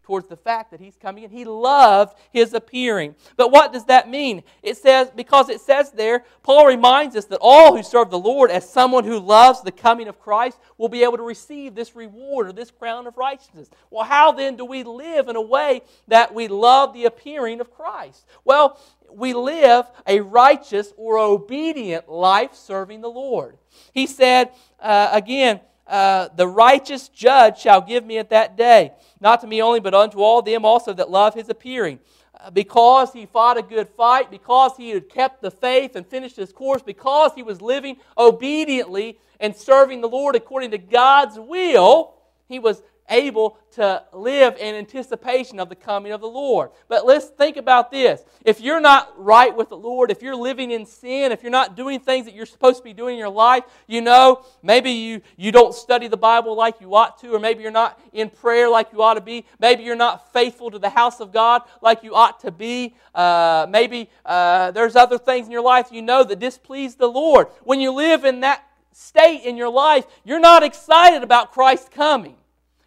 [SPEAKER 2] towards the fact that he's coming in. He loved his appearing. But what does that mean? It says, because it says there, Paul reminds us that all who serve the Lord as someone who loves the coming of Christ will be able to receive this reward or this crown of righteousness. Well, how then do we live in a way that we love the appearing of Christ? Well, we live a righteous or obedient life serving the Lord. He said, uh, again, uh, the righteous judge shall give me at that day, not to me only, but unto all them also that love his appearing. Uh, because he fought a good fight, because he had kept the faith and finished his course, because he was living obediently and serving the Lord according to God's will, he was able to live in anticipation of the coming of the Lord. But let's think about this. If you're not right with the Lord, if you're living in sin, if you're not doing things that you're supposed to be doing in your life, you know, maybe you, you don't study the Bible like you ought to, or maybe you're not in prayer like you ought to be, maybe you're not faithful to the house of God like you ought to be, uh, maybe uh, there's other things in your life you know that displease the Lord. When you live in that state in your life, you're not excited about Christ coming.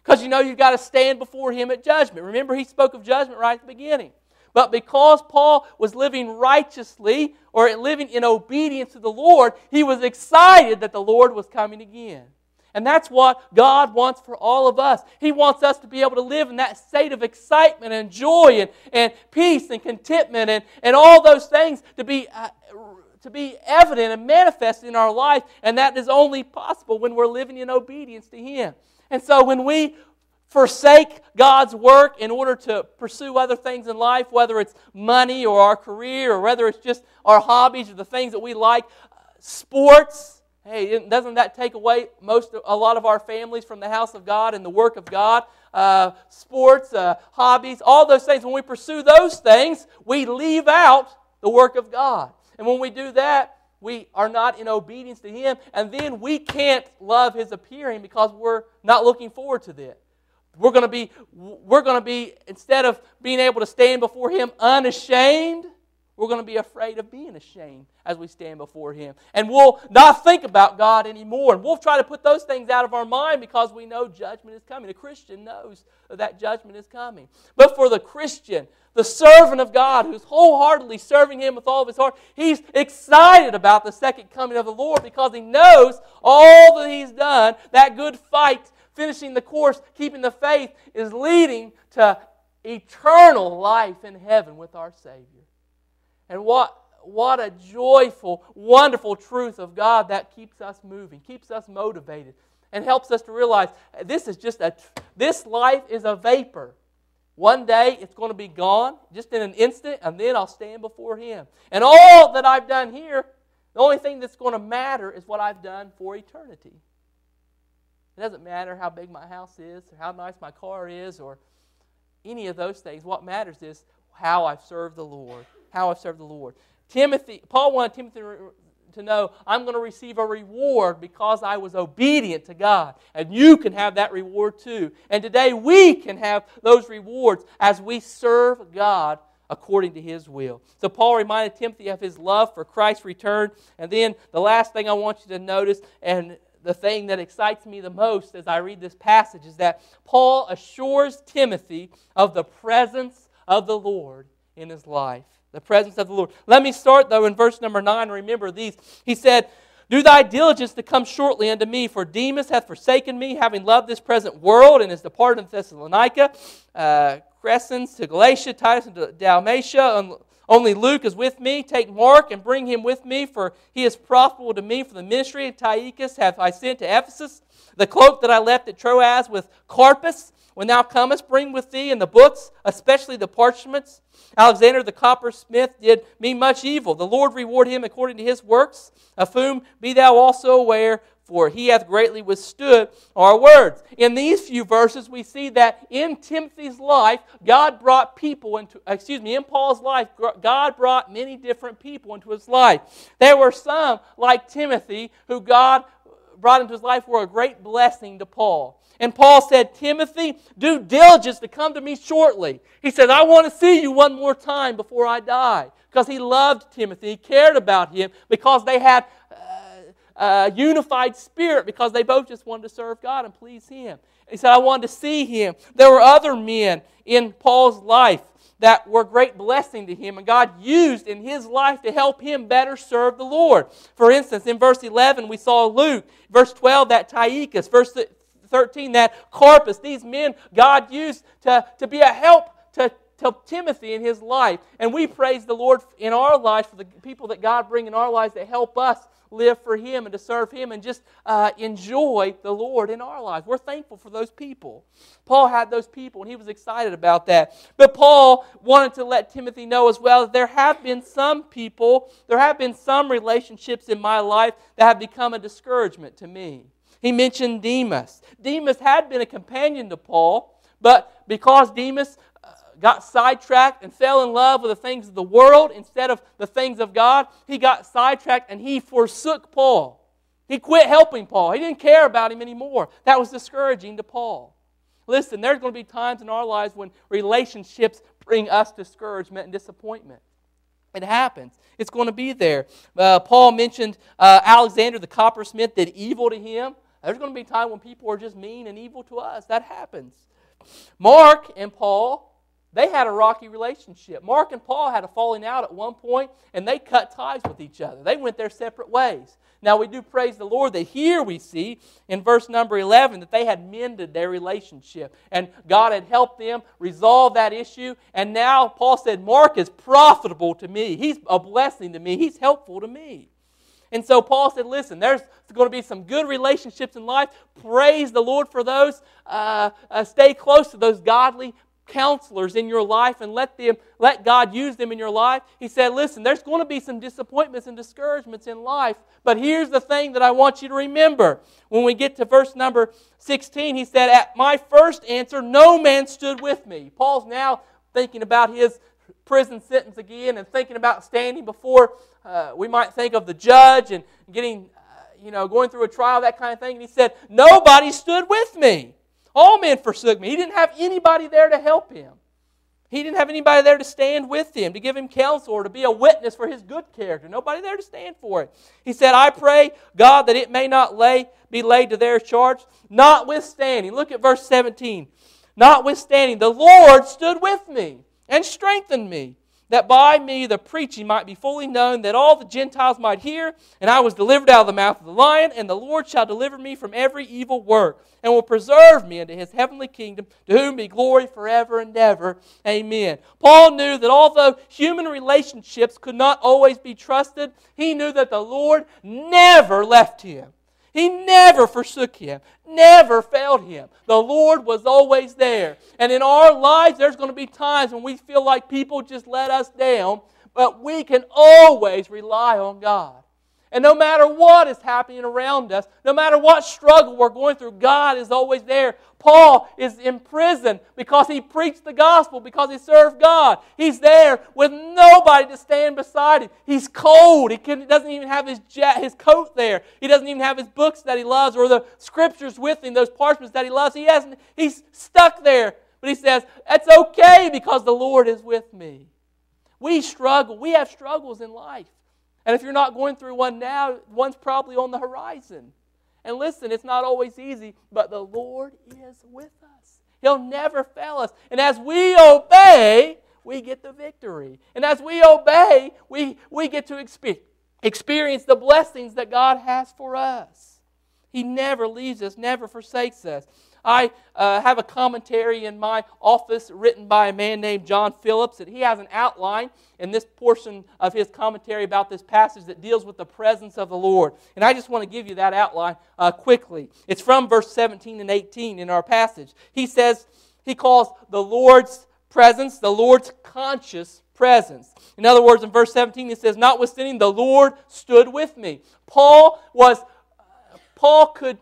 [SPEAKER 2] Because you know you've got to stand before him at judgment. Remember, he spoke of judgment right at the beginning. But because Paul was living righteously or living in obedience to the Lord, he was excited that the Lord was coming again. And that's what God wants for all of us. He wants us to be able to live in that state of excitement and joy and, and peace and contentment and, and all those things to be, uh, to be evident and manifest in our life. And that is only possible when we're living in obedience to Him. And so when we forsake God's work in order to pursue other things in life, whether it's money or our career or whether it's just our hobbies or the things that we like, sports, hey, doesn't that take away most a lot of our families from the house of God and the work of God? Uh, sports, uh, hobbies, all those things. When we pursue those things, we leave out the work of God. And when we do that, we are not in obedience to Him, and then we can't love His appearing because we're not looking forward to that. We're going to be, we're going to be, instead of being able to stand before Him unashamed, we're going to be afraid of being ashamed as we stand before Him. And we'll not think about God anymore. And we'll try to put those things out of our mind because we know judgment is coming. A Christian knows that judgment is coming. But for the Christian, the servant of God who's wholeheartedly serving Him with all of his heart, he's excited about the second coming of the Lord because he knows all that He's done, that good fight, finishing the course, keeping the faith, is leading to eternal life in heaven with our Savior. And what, what a joyful, wonderful truth of God that keeps us moving, keeps us motivated, and helps us to realize this is just a, this life is a vapor. One day it's going to be gone, just in an instant, and then I'll stand before Him. And all that I've done here, the only thing that's going to matter is what I've done for eternity. It doesn't matter how big my house is, or how nice my car is, or any of those things. What matters is how I've served the Lord. How I've served the Lord. Timothy, Paul wanted Timothy to know I'm going to receive a reward because I was obedient to God. And you can have that reward too. And today we can have those rewards as we serve God according to his will. So Paul reminded Timothy of his love for Christ's return. And then the last thing I want you to notice, and the thing that excites me the most as I read this passage, is that Paul assures Timothy of the presence of the Lord in his life the presence of the Lord. Let me start, though, in verse number 9. Remember these. He said, Do thy diligence to come shortly unto me, for Demas hath forsaken me, having loved this present world, and is departed to Thessalonica. Uh, Crescens to Galatia, Titus to Dalmatia. Only Luke is with me. Take Mark and bring him with me, for he is profitable to me for the ministry. Tychicus have I sent to Ephesus. The cloak that I left at Troas with Carpus. When thou comest, bring with thee and the books, especially the parchments. Alexander the coppersmith did me much evil. The Lord reward him according to his works, of whom be thou also aware, for he hath greatly withstood our words. In these few verses, we see that in Timothy's life, God brought people into, excuse me, in Paul's life, God brought many different people into his life. There were some, like Timothy, who God brought into his life were a great blessing to Paul. And Paul said, Timothy, do diligence to come to me shortly. He said, I want to see you one more time before I die. Because he loved Timothy, he cared about him, because they had a uh, unified spirit because they both just wanted to serve God and please Him. He said, I wanted to see Him. There were other men in Paul's life that were great blessing to him, and God used in his life to help him better serve the Lord. For instance, in verse 11, we saw Luke. Verse 12, that Tychicus. Verse 13, that Carpus. These men God used to, to be a help to, to Timothy in his life. And we praise the Lord in our lives for the people that God bring in our lives that help us live for Him and to serve Him and just uh, enjoy the Lord in our lives. We're thankful for those people. Paul had those people and he was excited about that. But Paul wanted to let Timothy know as well that there have been some people, there have been some relationships in my life that have become a discouragement to me. He mentioned Demas. Demas had been a companion to Paul, but because Demas got sidetracked and fell in love with the things of the world instead of the things of God, he got sidetracked and he forsook Paul. He quit helping Paul. He didn't care about him anymore. That was discouraging to Paul. Listen, there's going to be times in our lives when relationships bring us discouragement and disappointment. It happens. It's going to be there. Uh, Paul mentioned uh, Alexander the coppersmith did evil to him. There's going to be time when people are just mean and evil to us. That happens. Mark and Paul they had a rocky relationship. Mark and Paul had a falling out at one point, and they cut ties with each other. They went their separate ways. Now, we do praise the Lord that here we see in verse number 11 that they had mended their relationship, and God had helped them resolve that issue. And now Paul said, Mark is profitable to me. He's a blessing to me. He's helpful to me. And so Paul said, listen, there's going to be some good relationships in life. Praise the Lord for those. Uh, uh, stay close to those godly counselors in your life and let them let God use them in your life. He said, "Listen, there's going to be some disappointments and discouragements in life, but here's the thing that I want you to remember. When we get to verse number 16, he said, "At my first answer, no man stood with me." Paul's now thinking about his prison sentence again and thinking about standing before uh, we might think of the judge and getting uh, you know going through a trial that kind of thing and he said nobody stood with me all men forsook me. He didn't have anybody there to help him. He didn't have anybody there to stand with him, to give him counsel, or to be a witness for his good character. Nobody there to stand for it. He said, I pray, God, that it may not lay, be laid to their charge. Notwithstanding, look at verse 17. Notwithstanding, the Lord stood with me and strengthened me that by me the preaching might be fully known, that all the Gentiles might hear. And I was delivered out of the mouth of the lion, and the Lord shall deliver me from every evil work, and will preserve me into his heavenly kingdom, to whom be glory forever and ever. Amen. Paul knew that although human relationships could not always be trusted, he knew that the Lord never left him. He never forsook him, never failed him. The Lord was always there. And in our lives, there's going to be times when we feel like people just let us down, but we can always rely on God. And no matter what is happening around us, no matter what struggle we're going through, God is always there. Paul is in prison because he preached the gospel, because he served God. He's there with nobody to stand beside him. He's cold. He, can, doesn't even have his, his coat there. He doesn't even have his books that he loves or the scriptures with him, those parchments that he loves. He hasn't, he's stuck there. But he says, That's okay because the Lord is with me. We struggle. We have struggles in life. And if you're not going through one now, one's probably on the horizon. And listen, it's not always easy, but the Lord is with us. He'll never fail us. And as we obey, we get the victory. And as we obey, we, we get to experience the blessings that God has for us. He never leaves us, never forsakes us. I uh, have a commentary in my office written by a man named John Phillips, and he has an outline in this portion of his commentary about this passage that deals with the presence of the Lord. And I just want to give you that outline uh, quickly. It's from verse 17 and 18 in our passage. He says, he calls the Lord's presence the Lord's conscious presence. In other words, in verse 17, he says, Notwithstanding, the Lord stood with me. Paul was, uh, Paul could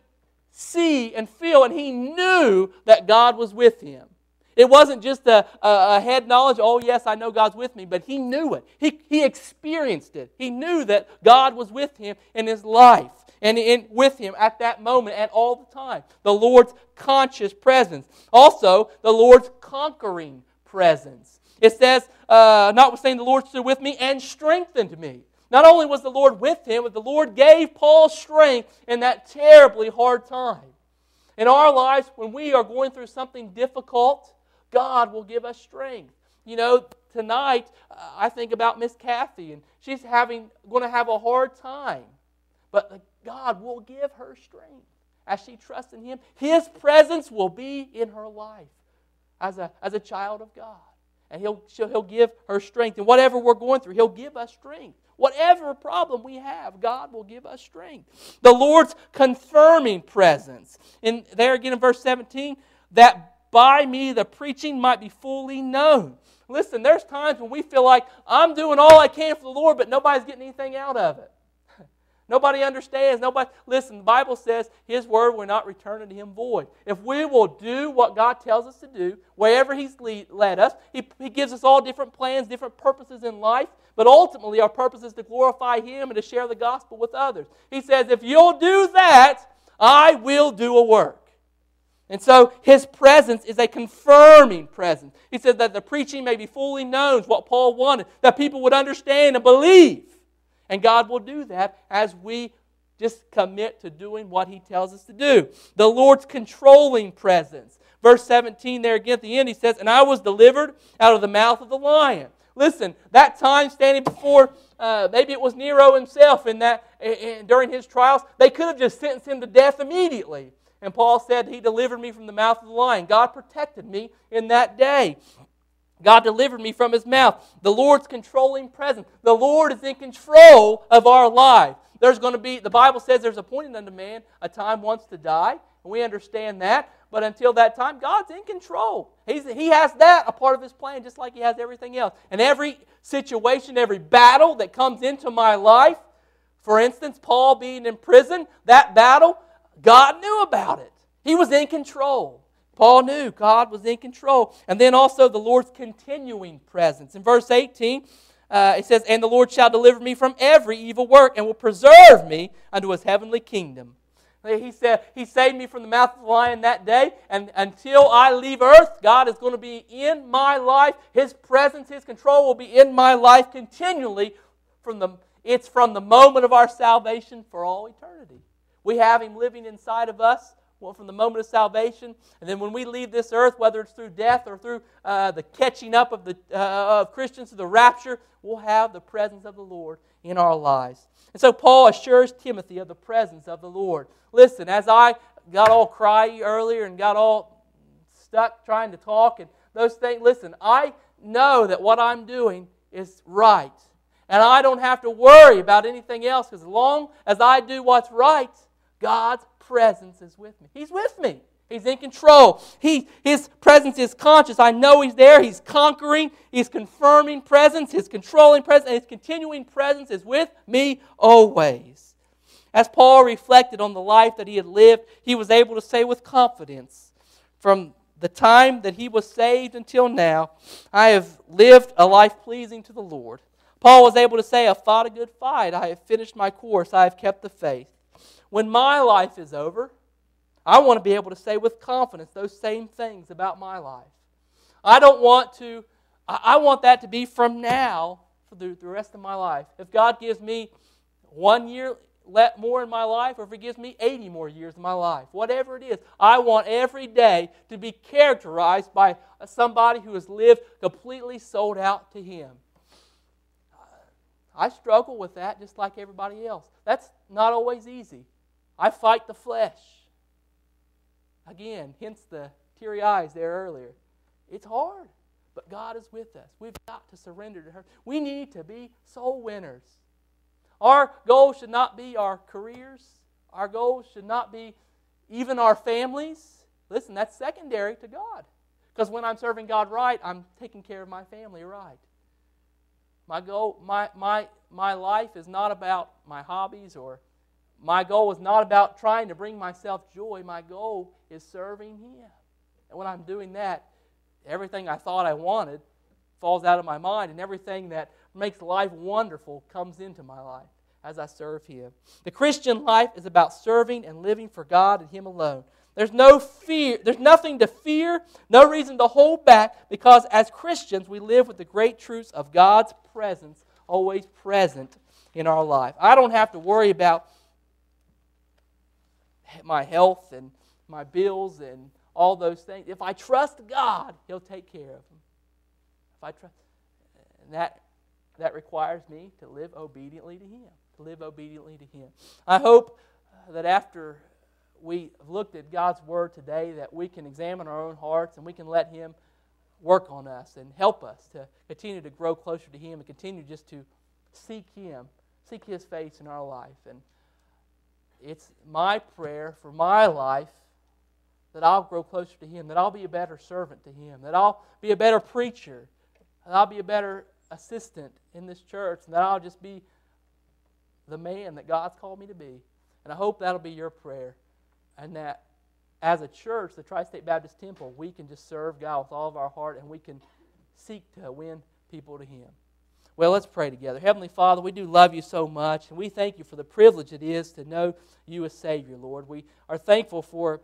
[SPEAKER 2] see and feel, and he knew that God was with him. It wasn't just a, a, a, head knowledge, oh, yes, I know God's with me, but he knew it. He, he experienced it. He knew that God was with him in his life and in, with him at that moment and all the time. The Lord's conscious presence. Also, the Lord's conquering presence. It says, uh, notwithstanding, the Lord stood with me and strengthened me. Not only was the Lord with him, but the Lord gave Paul strength in that terribly hard time. In our lives, when we are going through something difficult, God will give us strength. You know, tonight uh, I think about Miss Kathy, and she's having going to have a hard time, but God will give her strength as she trusts in Him. His presence will be in her life as a, as a child of God. And he'll, he'll give her strength. And whatever we're going through, He'll give us strength. Whatever problem we have, God will give us strength. The Lord's confirming presence. And there again in verse 17, that by me the preaching might be fully known. Listen, there's times when we feel like I'm doing all I can for the Lord, but nobody's getting anything out of it. Nobody understands. Nobody listen. The Bible says His word will not return unto Him void. If we will do what God tells us to do, wherever He's lead, led us, he, he gives us all different plans, different purposes in life. But ultimately, our purpose is to glorify Him and to share the gospel with others. He says, if you'll do that, I will do a work. And so his presence is a confirming presence. He says that the preaching may be fully known, what Paul wanted, that people would understand and believe. And God will do that as we just commit to doing what He tells us to do. The Lord's controlling presence. Verse 17, there again at the end, He says, And I was delivered out of the mouth of the lion. Listen, that time standing before, uh, maybe it was Nero himself in that, in, during his trials, they could have just sentenced him to death immediately. And Paul said, He delivered me from the mouth of the lion. God protected me in that day. God delivered me from his mouth. The Lord's controlling presence. The Lord is in control of our life. There's going to be, the Bible says there's a appointed unto man a time once to die. And we understand that. But until that time, God's in control. He's, he has that a part of his plan, just like he has everything else. And every situation, every battle that comes into my life, for instance, Paul being in prison, that battle, God knew about it. He was in control. Paul knew God was in control. And then also the Lord's continuing presence. In verse 18, uh, it says, And the Lord shall deliver me from every evil work and will preserve me unto his heavenly kingdom. He said, He saved me from the mouth of the lion that day, and until I leave earth, God is going to be in my life. His presence, His control will be in my life continually. From the, it's from the moment of our salvation for all eternity. We have Him living inside of us well, from the moment of salvation. And then when we leave this earth, whether it's through death or through uh, the catching up of, the, uh, of Christians to the rapture, we'll have the presence of the Lord in our lives. And so Paul assures Timothy of the presence of the Lord. Listen, as I got all cryy earlier and got all stuck trying to talk and those things, listen, I know that what I'm doing is right. And I don't have to worry about anything else because as long as I do what's right, God's presence is with me. He's with me. He's in control. He, his presence is conscious. I know He's there. He's conquering. He's confirming presence. His controlling presence. His continuing presence is with me always. As Paul reflected on the life that he had lived, he was able to say with confidence, from the time that he was saved until now, I have lived a life pleasing to the Lord. Paul was able to say, I've fought a good fight. I have finished my course. I have kept the faith when my life is over, I want to be able to say with confidence those same things about my life. I don't want to, I want that to be from now for the, the rest of my life. If God gives me one year let more in my life, or if He gives me 80 more years in my life, whatever it is, I want every day to be characterized by somebody who has lived completely sold out to Him. I struggle with that just like everybody else. That's not always easy. I fight the flesh. Again, hence the teary eyes there earlier. It's hard, but God is with us. We've got to surrender to her. We need to be soul winners. Our goal should not be our careers. Our goal should not be even our families. Listen, that's secondary to God. Because when I'm serving God right, I'm taking care of my family right. My goal, my, my, my life is not about my hobbies or my goal is not about trying to bring myself joy. My goal is serving Him. And when I'm doing that, everything I thought I wanted falls out of my mind, and everything that makes life wonderful comes into my life as I serve Him. The Christian life is about serving and living for God and Him alone. There's no fear, there's nothing to fear, no reason to hold back, because as Christians, we live with the great truths of God's presence always present in our life. I don't have to worry about my health and my bills and all those things. If I trust God, He'll take care of them. If I trust, and that that requires me to live obediently to Him. To live obediently to Him. I hope that after we have looked at God's Word today, that we can examine our own hearts and we can let Him work on us and help us to continue to grow closer to Him and continue just to seek Him, seek His face in our life. And it's my prayer for my life that I'll grow closer to Him, that I'll be a better servant to Him, that I'll be a better preacher, that I'll be a better assistant in this church, and that I'll just be the man that God's called me to be. And I hope that'll be your prayer, and that as a church, the Tri State Baptist Temple, we can just serve God with all of our heart and we can seek to win people to Him. Well, let's pray together. Heavenly Father, we do love you so much, and we thank you for the privilege it is to know you as Savior, Lord. We are thankful for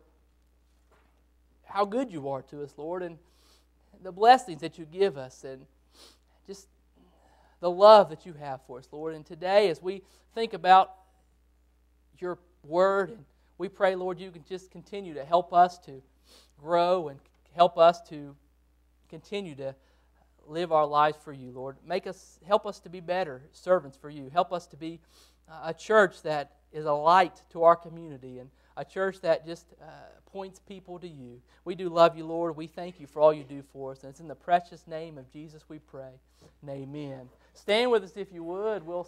[SPEAKER 2] how good you are to us, Lord, and the blessings that you give us, and just the love that you have for us, Lord. And today, as we think about your word, and we pray, Lord, you can just continue to help us to grow and help us to continue to live our lives for you, Lord. Make us help us to be better servants for you. Help us to be a church that is a light to our community and a church that just uh, points people to you. We do love you, Lord. We thank you for all you do for us. And it's in the precious name of Jesus we pray. Amen. Stand with us if you would. We'll,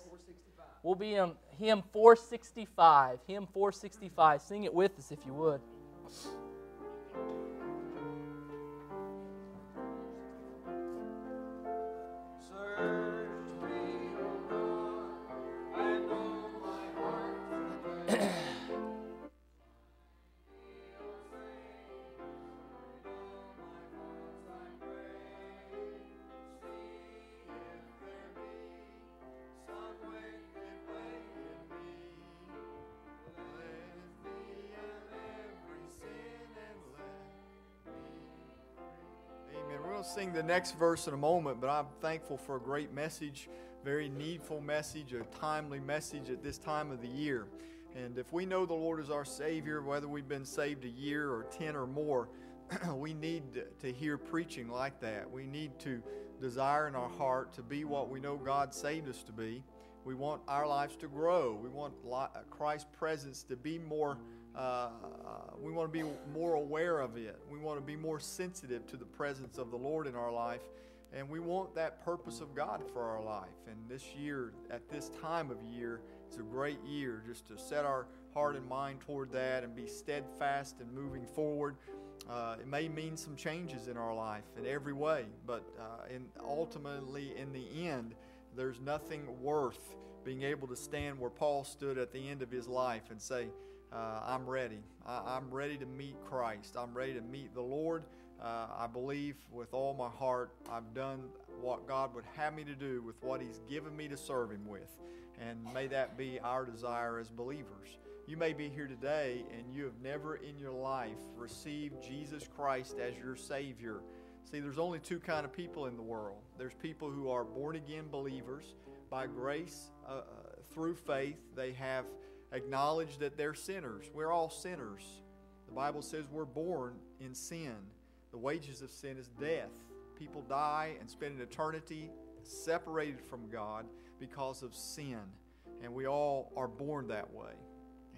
[SPEAKER 2] we'll be in hymn 465. Hymn 465. Sing it with us if you would.
[SPEAKER 4] Sing the next verse in a moment, but I'm thankful for a great message, very needful message, a timely message at this time of the year. And if we know the Lord is our Savior, whether we've been saved a year or 10 or more, we need to hear preaching like that. We need to desire in our heart to be what we know God saved us to be. We want our lives to grow. We want Christ's presence to be more uh, we want to be more aware of it. We want to be more sensitive to the presence of the Lord in our life. And we want that purpose of God for our life. And this year, at this time of year, it's a great year just to set our heart and mind toward that and be steadfast and moving forward. Uh, it may mean some changes in our life in every way, but uh, in, ultimately, in the end, there's nothing worth being able to stand where Paul stood at the end of his life and say, uh, I'm ready. I, am ready to meet Christ. I'm ready to meet the Lord. Uh, I believe with all my heart I've done what God would have me to do with what He's given me to serve Him with. And may that be our desire as believers. You may be here today and you have never in your life received Jesus Christ as your Savior. See, there's only two kind of people in the world. There's people who are born again believers by grace uh, uh through faith. They have acknowledge that they're sinners. We're all sinners. The Bible says we're born in sin. The wages of sin is death. People die and spend an eternity separated from God because of sin. And we all are born that way.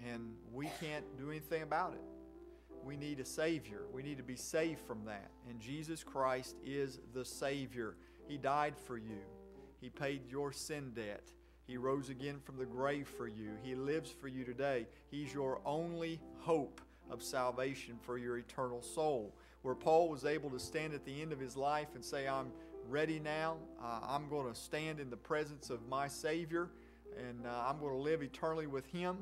[SPEAKER 4] And we can't do anything about it. We need a Savior. We need to be saved from that. And Jesus Christ is the Savior. He died for you, He paid your sin debt. He rose again from the grave for you. He lives for you today. He's your only hope of salvation for your eternal soul. Where Paul was able to stand at the end of his life and say, I'm ready now. Uh, I'm going to stand in the presence of my Savior and uh, I'm going to live eternally with Him.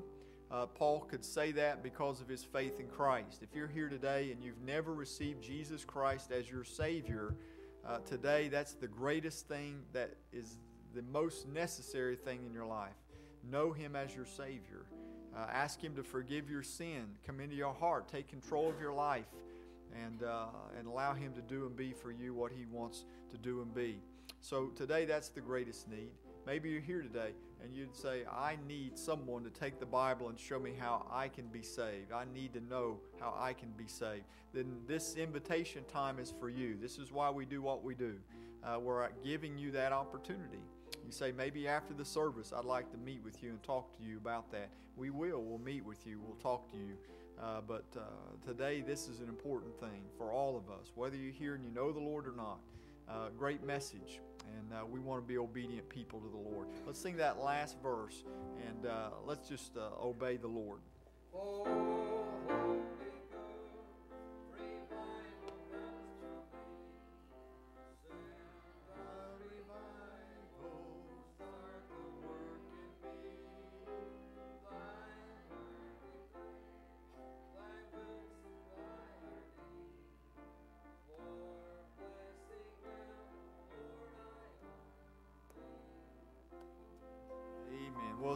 [SPEAKER 4] Uh, Paul could say that because of his faith in Christ. If you're here today and you've never received Jesus Christ as your Savior, uh, today that's the greatest thing that is the most necessary thing in your life. Know Him as your Savior. Uh, ask Him to forgive your sin. Come into your heart. Take control of your life. And, uh, and allow Him to do and be for you what He wants to do and be. So today, that's the greatest need. maybe you're here today and you'd say, I need someone to take the Bible and show me how I can be saved. I need to know how I can be saved. Then this invitation time is for you. This is why we do what we do. Uh, we're giving you that opportunity. You say, maybe after the service, I'd like to meet with you and talk to you about that. We will. We'll meet with you. We'll talk to you. Uh, but uh, today, this is an important thing for all of us, whether you're here and you know the Lord or not. Uh, great message, and uh, we want to be obedient people to the Lord. Let's sing that last verse, and uh, let's just uh, obey the Lord.
[SPEAKER 1] Oh, Holy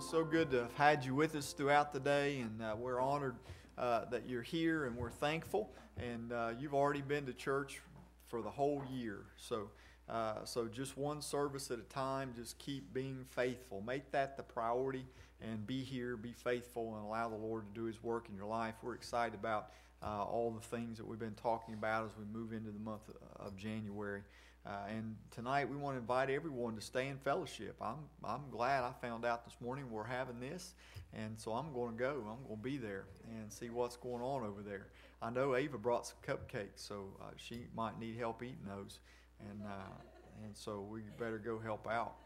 [SPEAKER 4] it's so good to have had you with us throughout the day, and uh, we're honored uh, that you're here, and we're thankful. And uh, you've already been to church for the whole year, so uh, so just one service at a time. Just keep being faithful. Make that the priority, and be here, be faithful, and allow the Lord to do His work in your life. We're excited about uh, all the things that we've been talking about as we move into the month of January. Uh, and tonight we want to invite everyone to stay in fellowship. I'm, I'm glad I found out this morning we're having this, and so I'm going to go. I'm going to be there and see what's going on over there. I know Ava brought some cupcakes, so uh, she might need help eating those, and uh, and so we better go help out.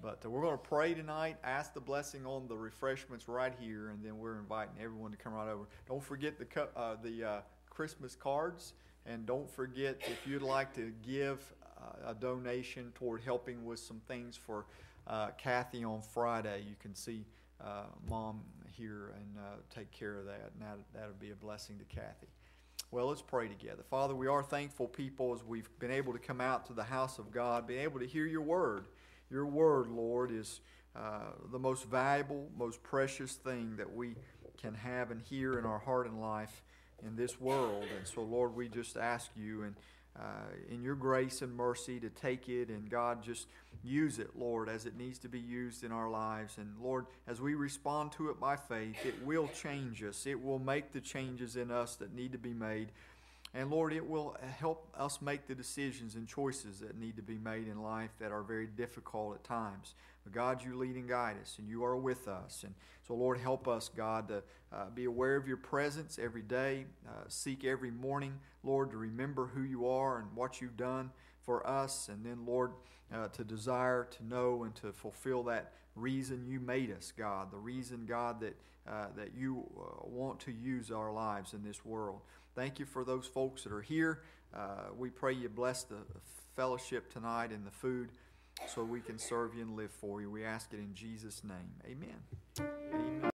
[SPEAKER 4] But uh, we're going to pray tonight, ask the blessing on the refreshments right here, and then we're inviting everyone to come right over. Don't forget the cu- uh, the uh, Christmas cards, and don't forget if you'd like to give a donation toward helping with some things for uh, Kathy on Friday, you can see uh, Mom here and uh, take care of that, and that that'll be a blessing to Kathy. Well, let's pray together. Father, we are thankful people as we've been able to come out to the house of God, be able to hear your word. Your word, Lord, is uh, the most valuable, most precious thing that we can have and hear in our heart and life in this world. And so, Lord, we just ask you and uh, Uh, in your grace and mercy to take it and God just use it, Lord, as it needs to be used in our lives. And Lord, as we respond to it by faith, it will change us. It will make the changes in us that need to be made. And Lord, it will help us make the decisions and choices that need to be made in life that are very difficult at times. But God, you lead and guide us, and you are with us. And so, Lord, help us, God, to uh, be aware of your presence every day. Uh, seek every morning, Lord, to remember who you are and what you've done for us. And then, Lord, uh, to desire to know and to fulfill that reason you made us, God. The reason, God, that, uh, that you uh, want to use our lives in this world. Thank you for those folks that are here. Uh, we pray you bless the fellowship tonight and the food so we can serve you and live for you. We ask it in Jesus' name. Amen. Amen.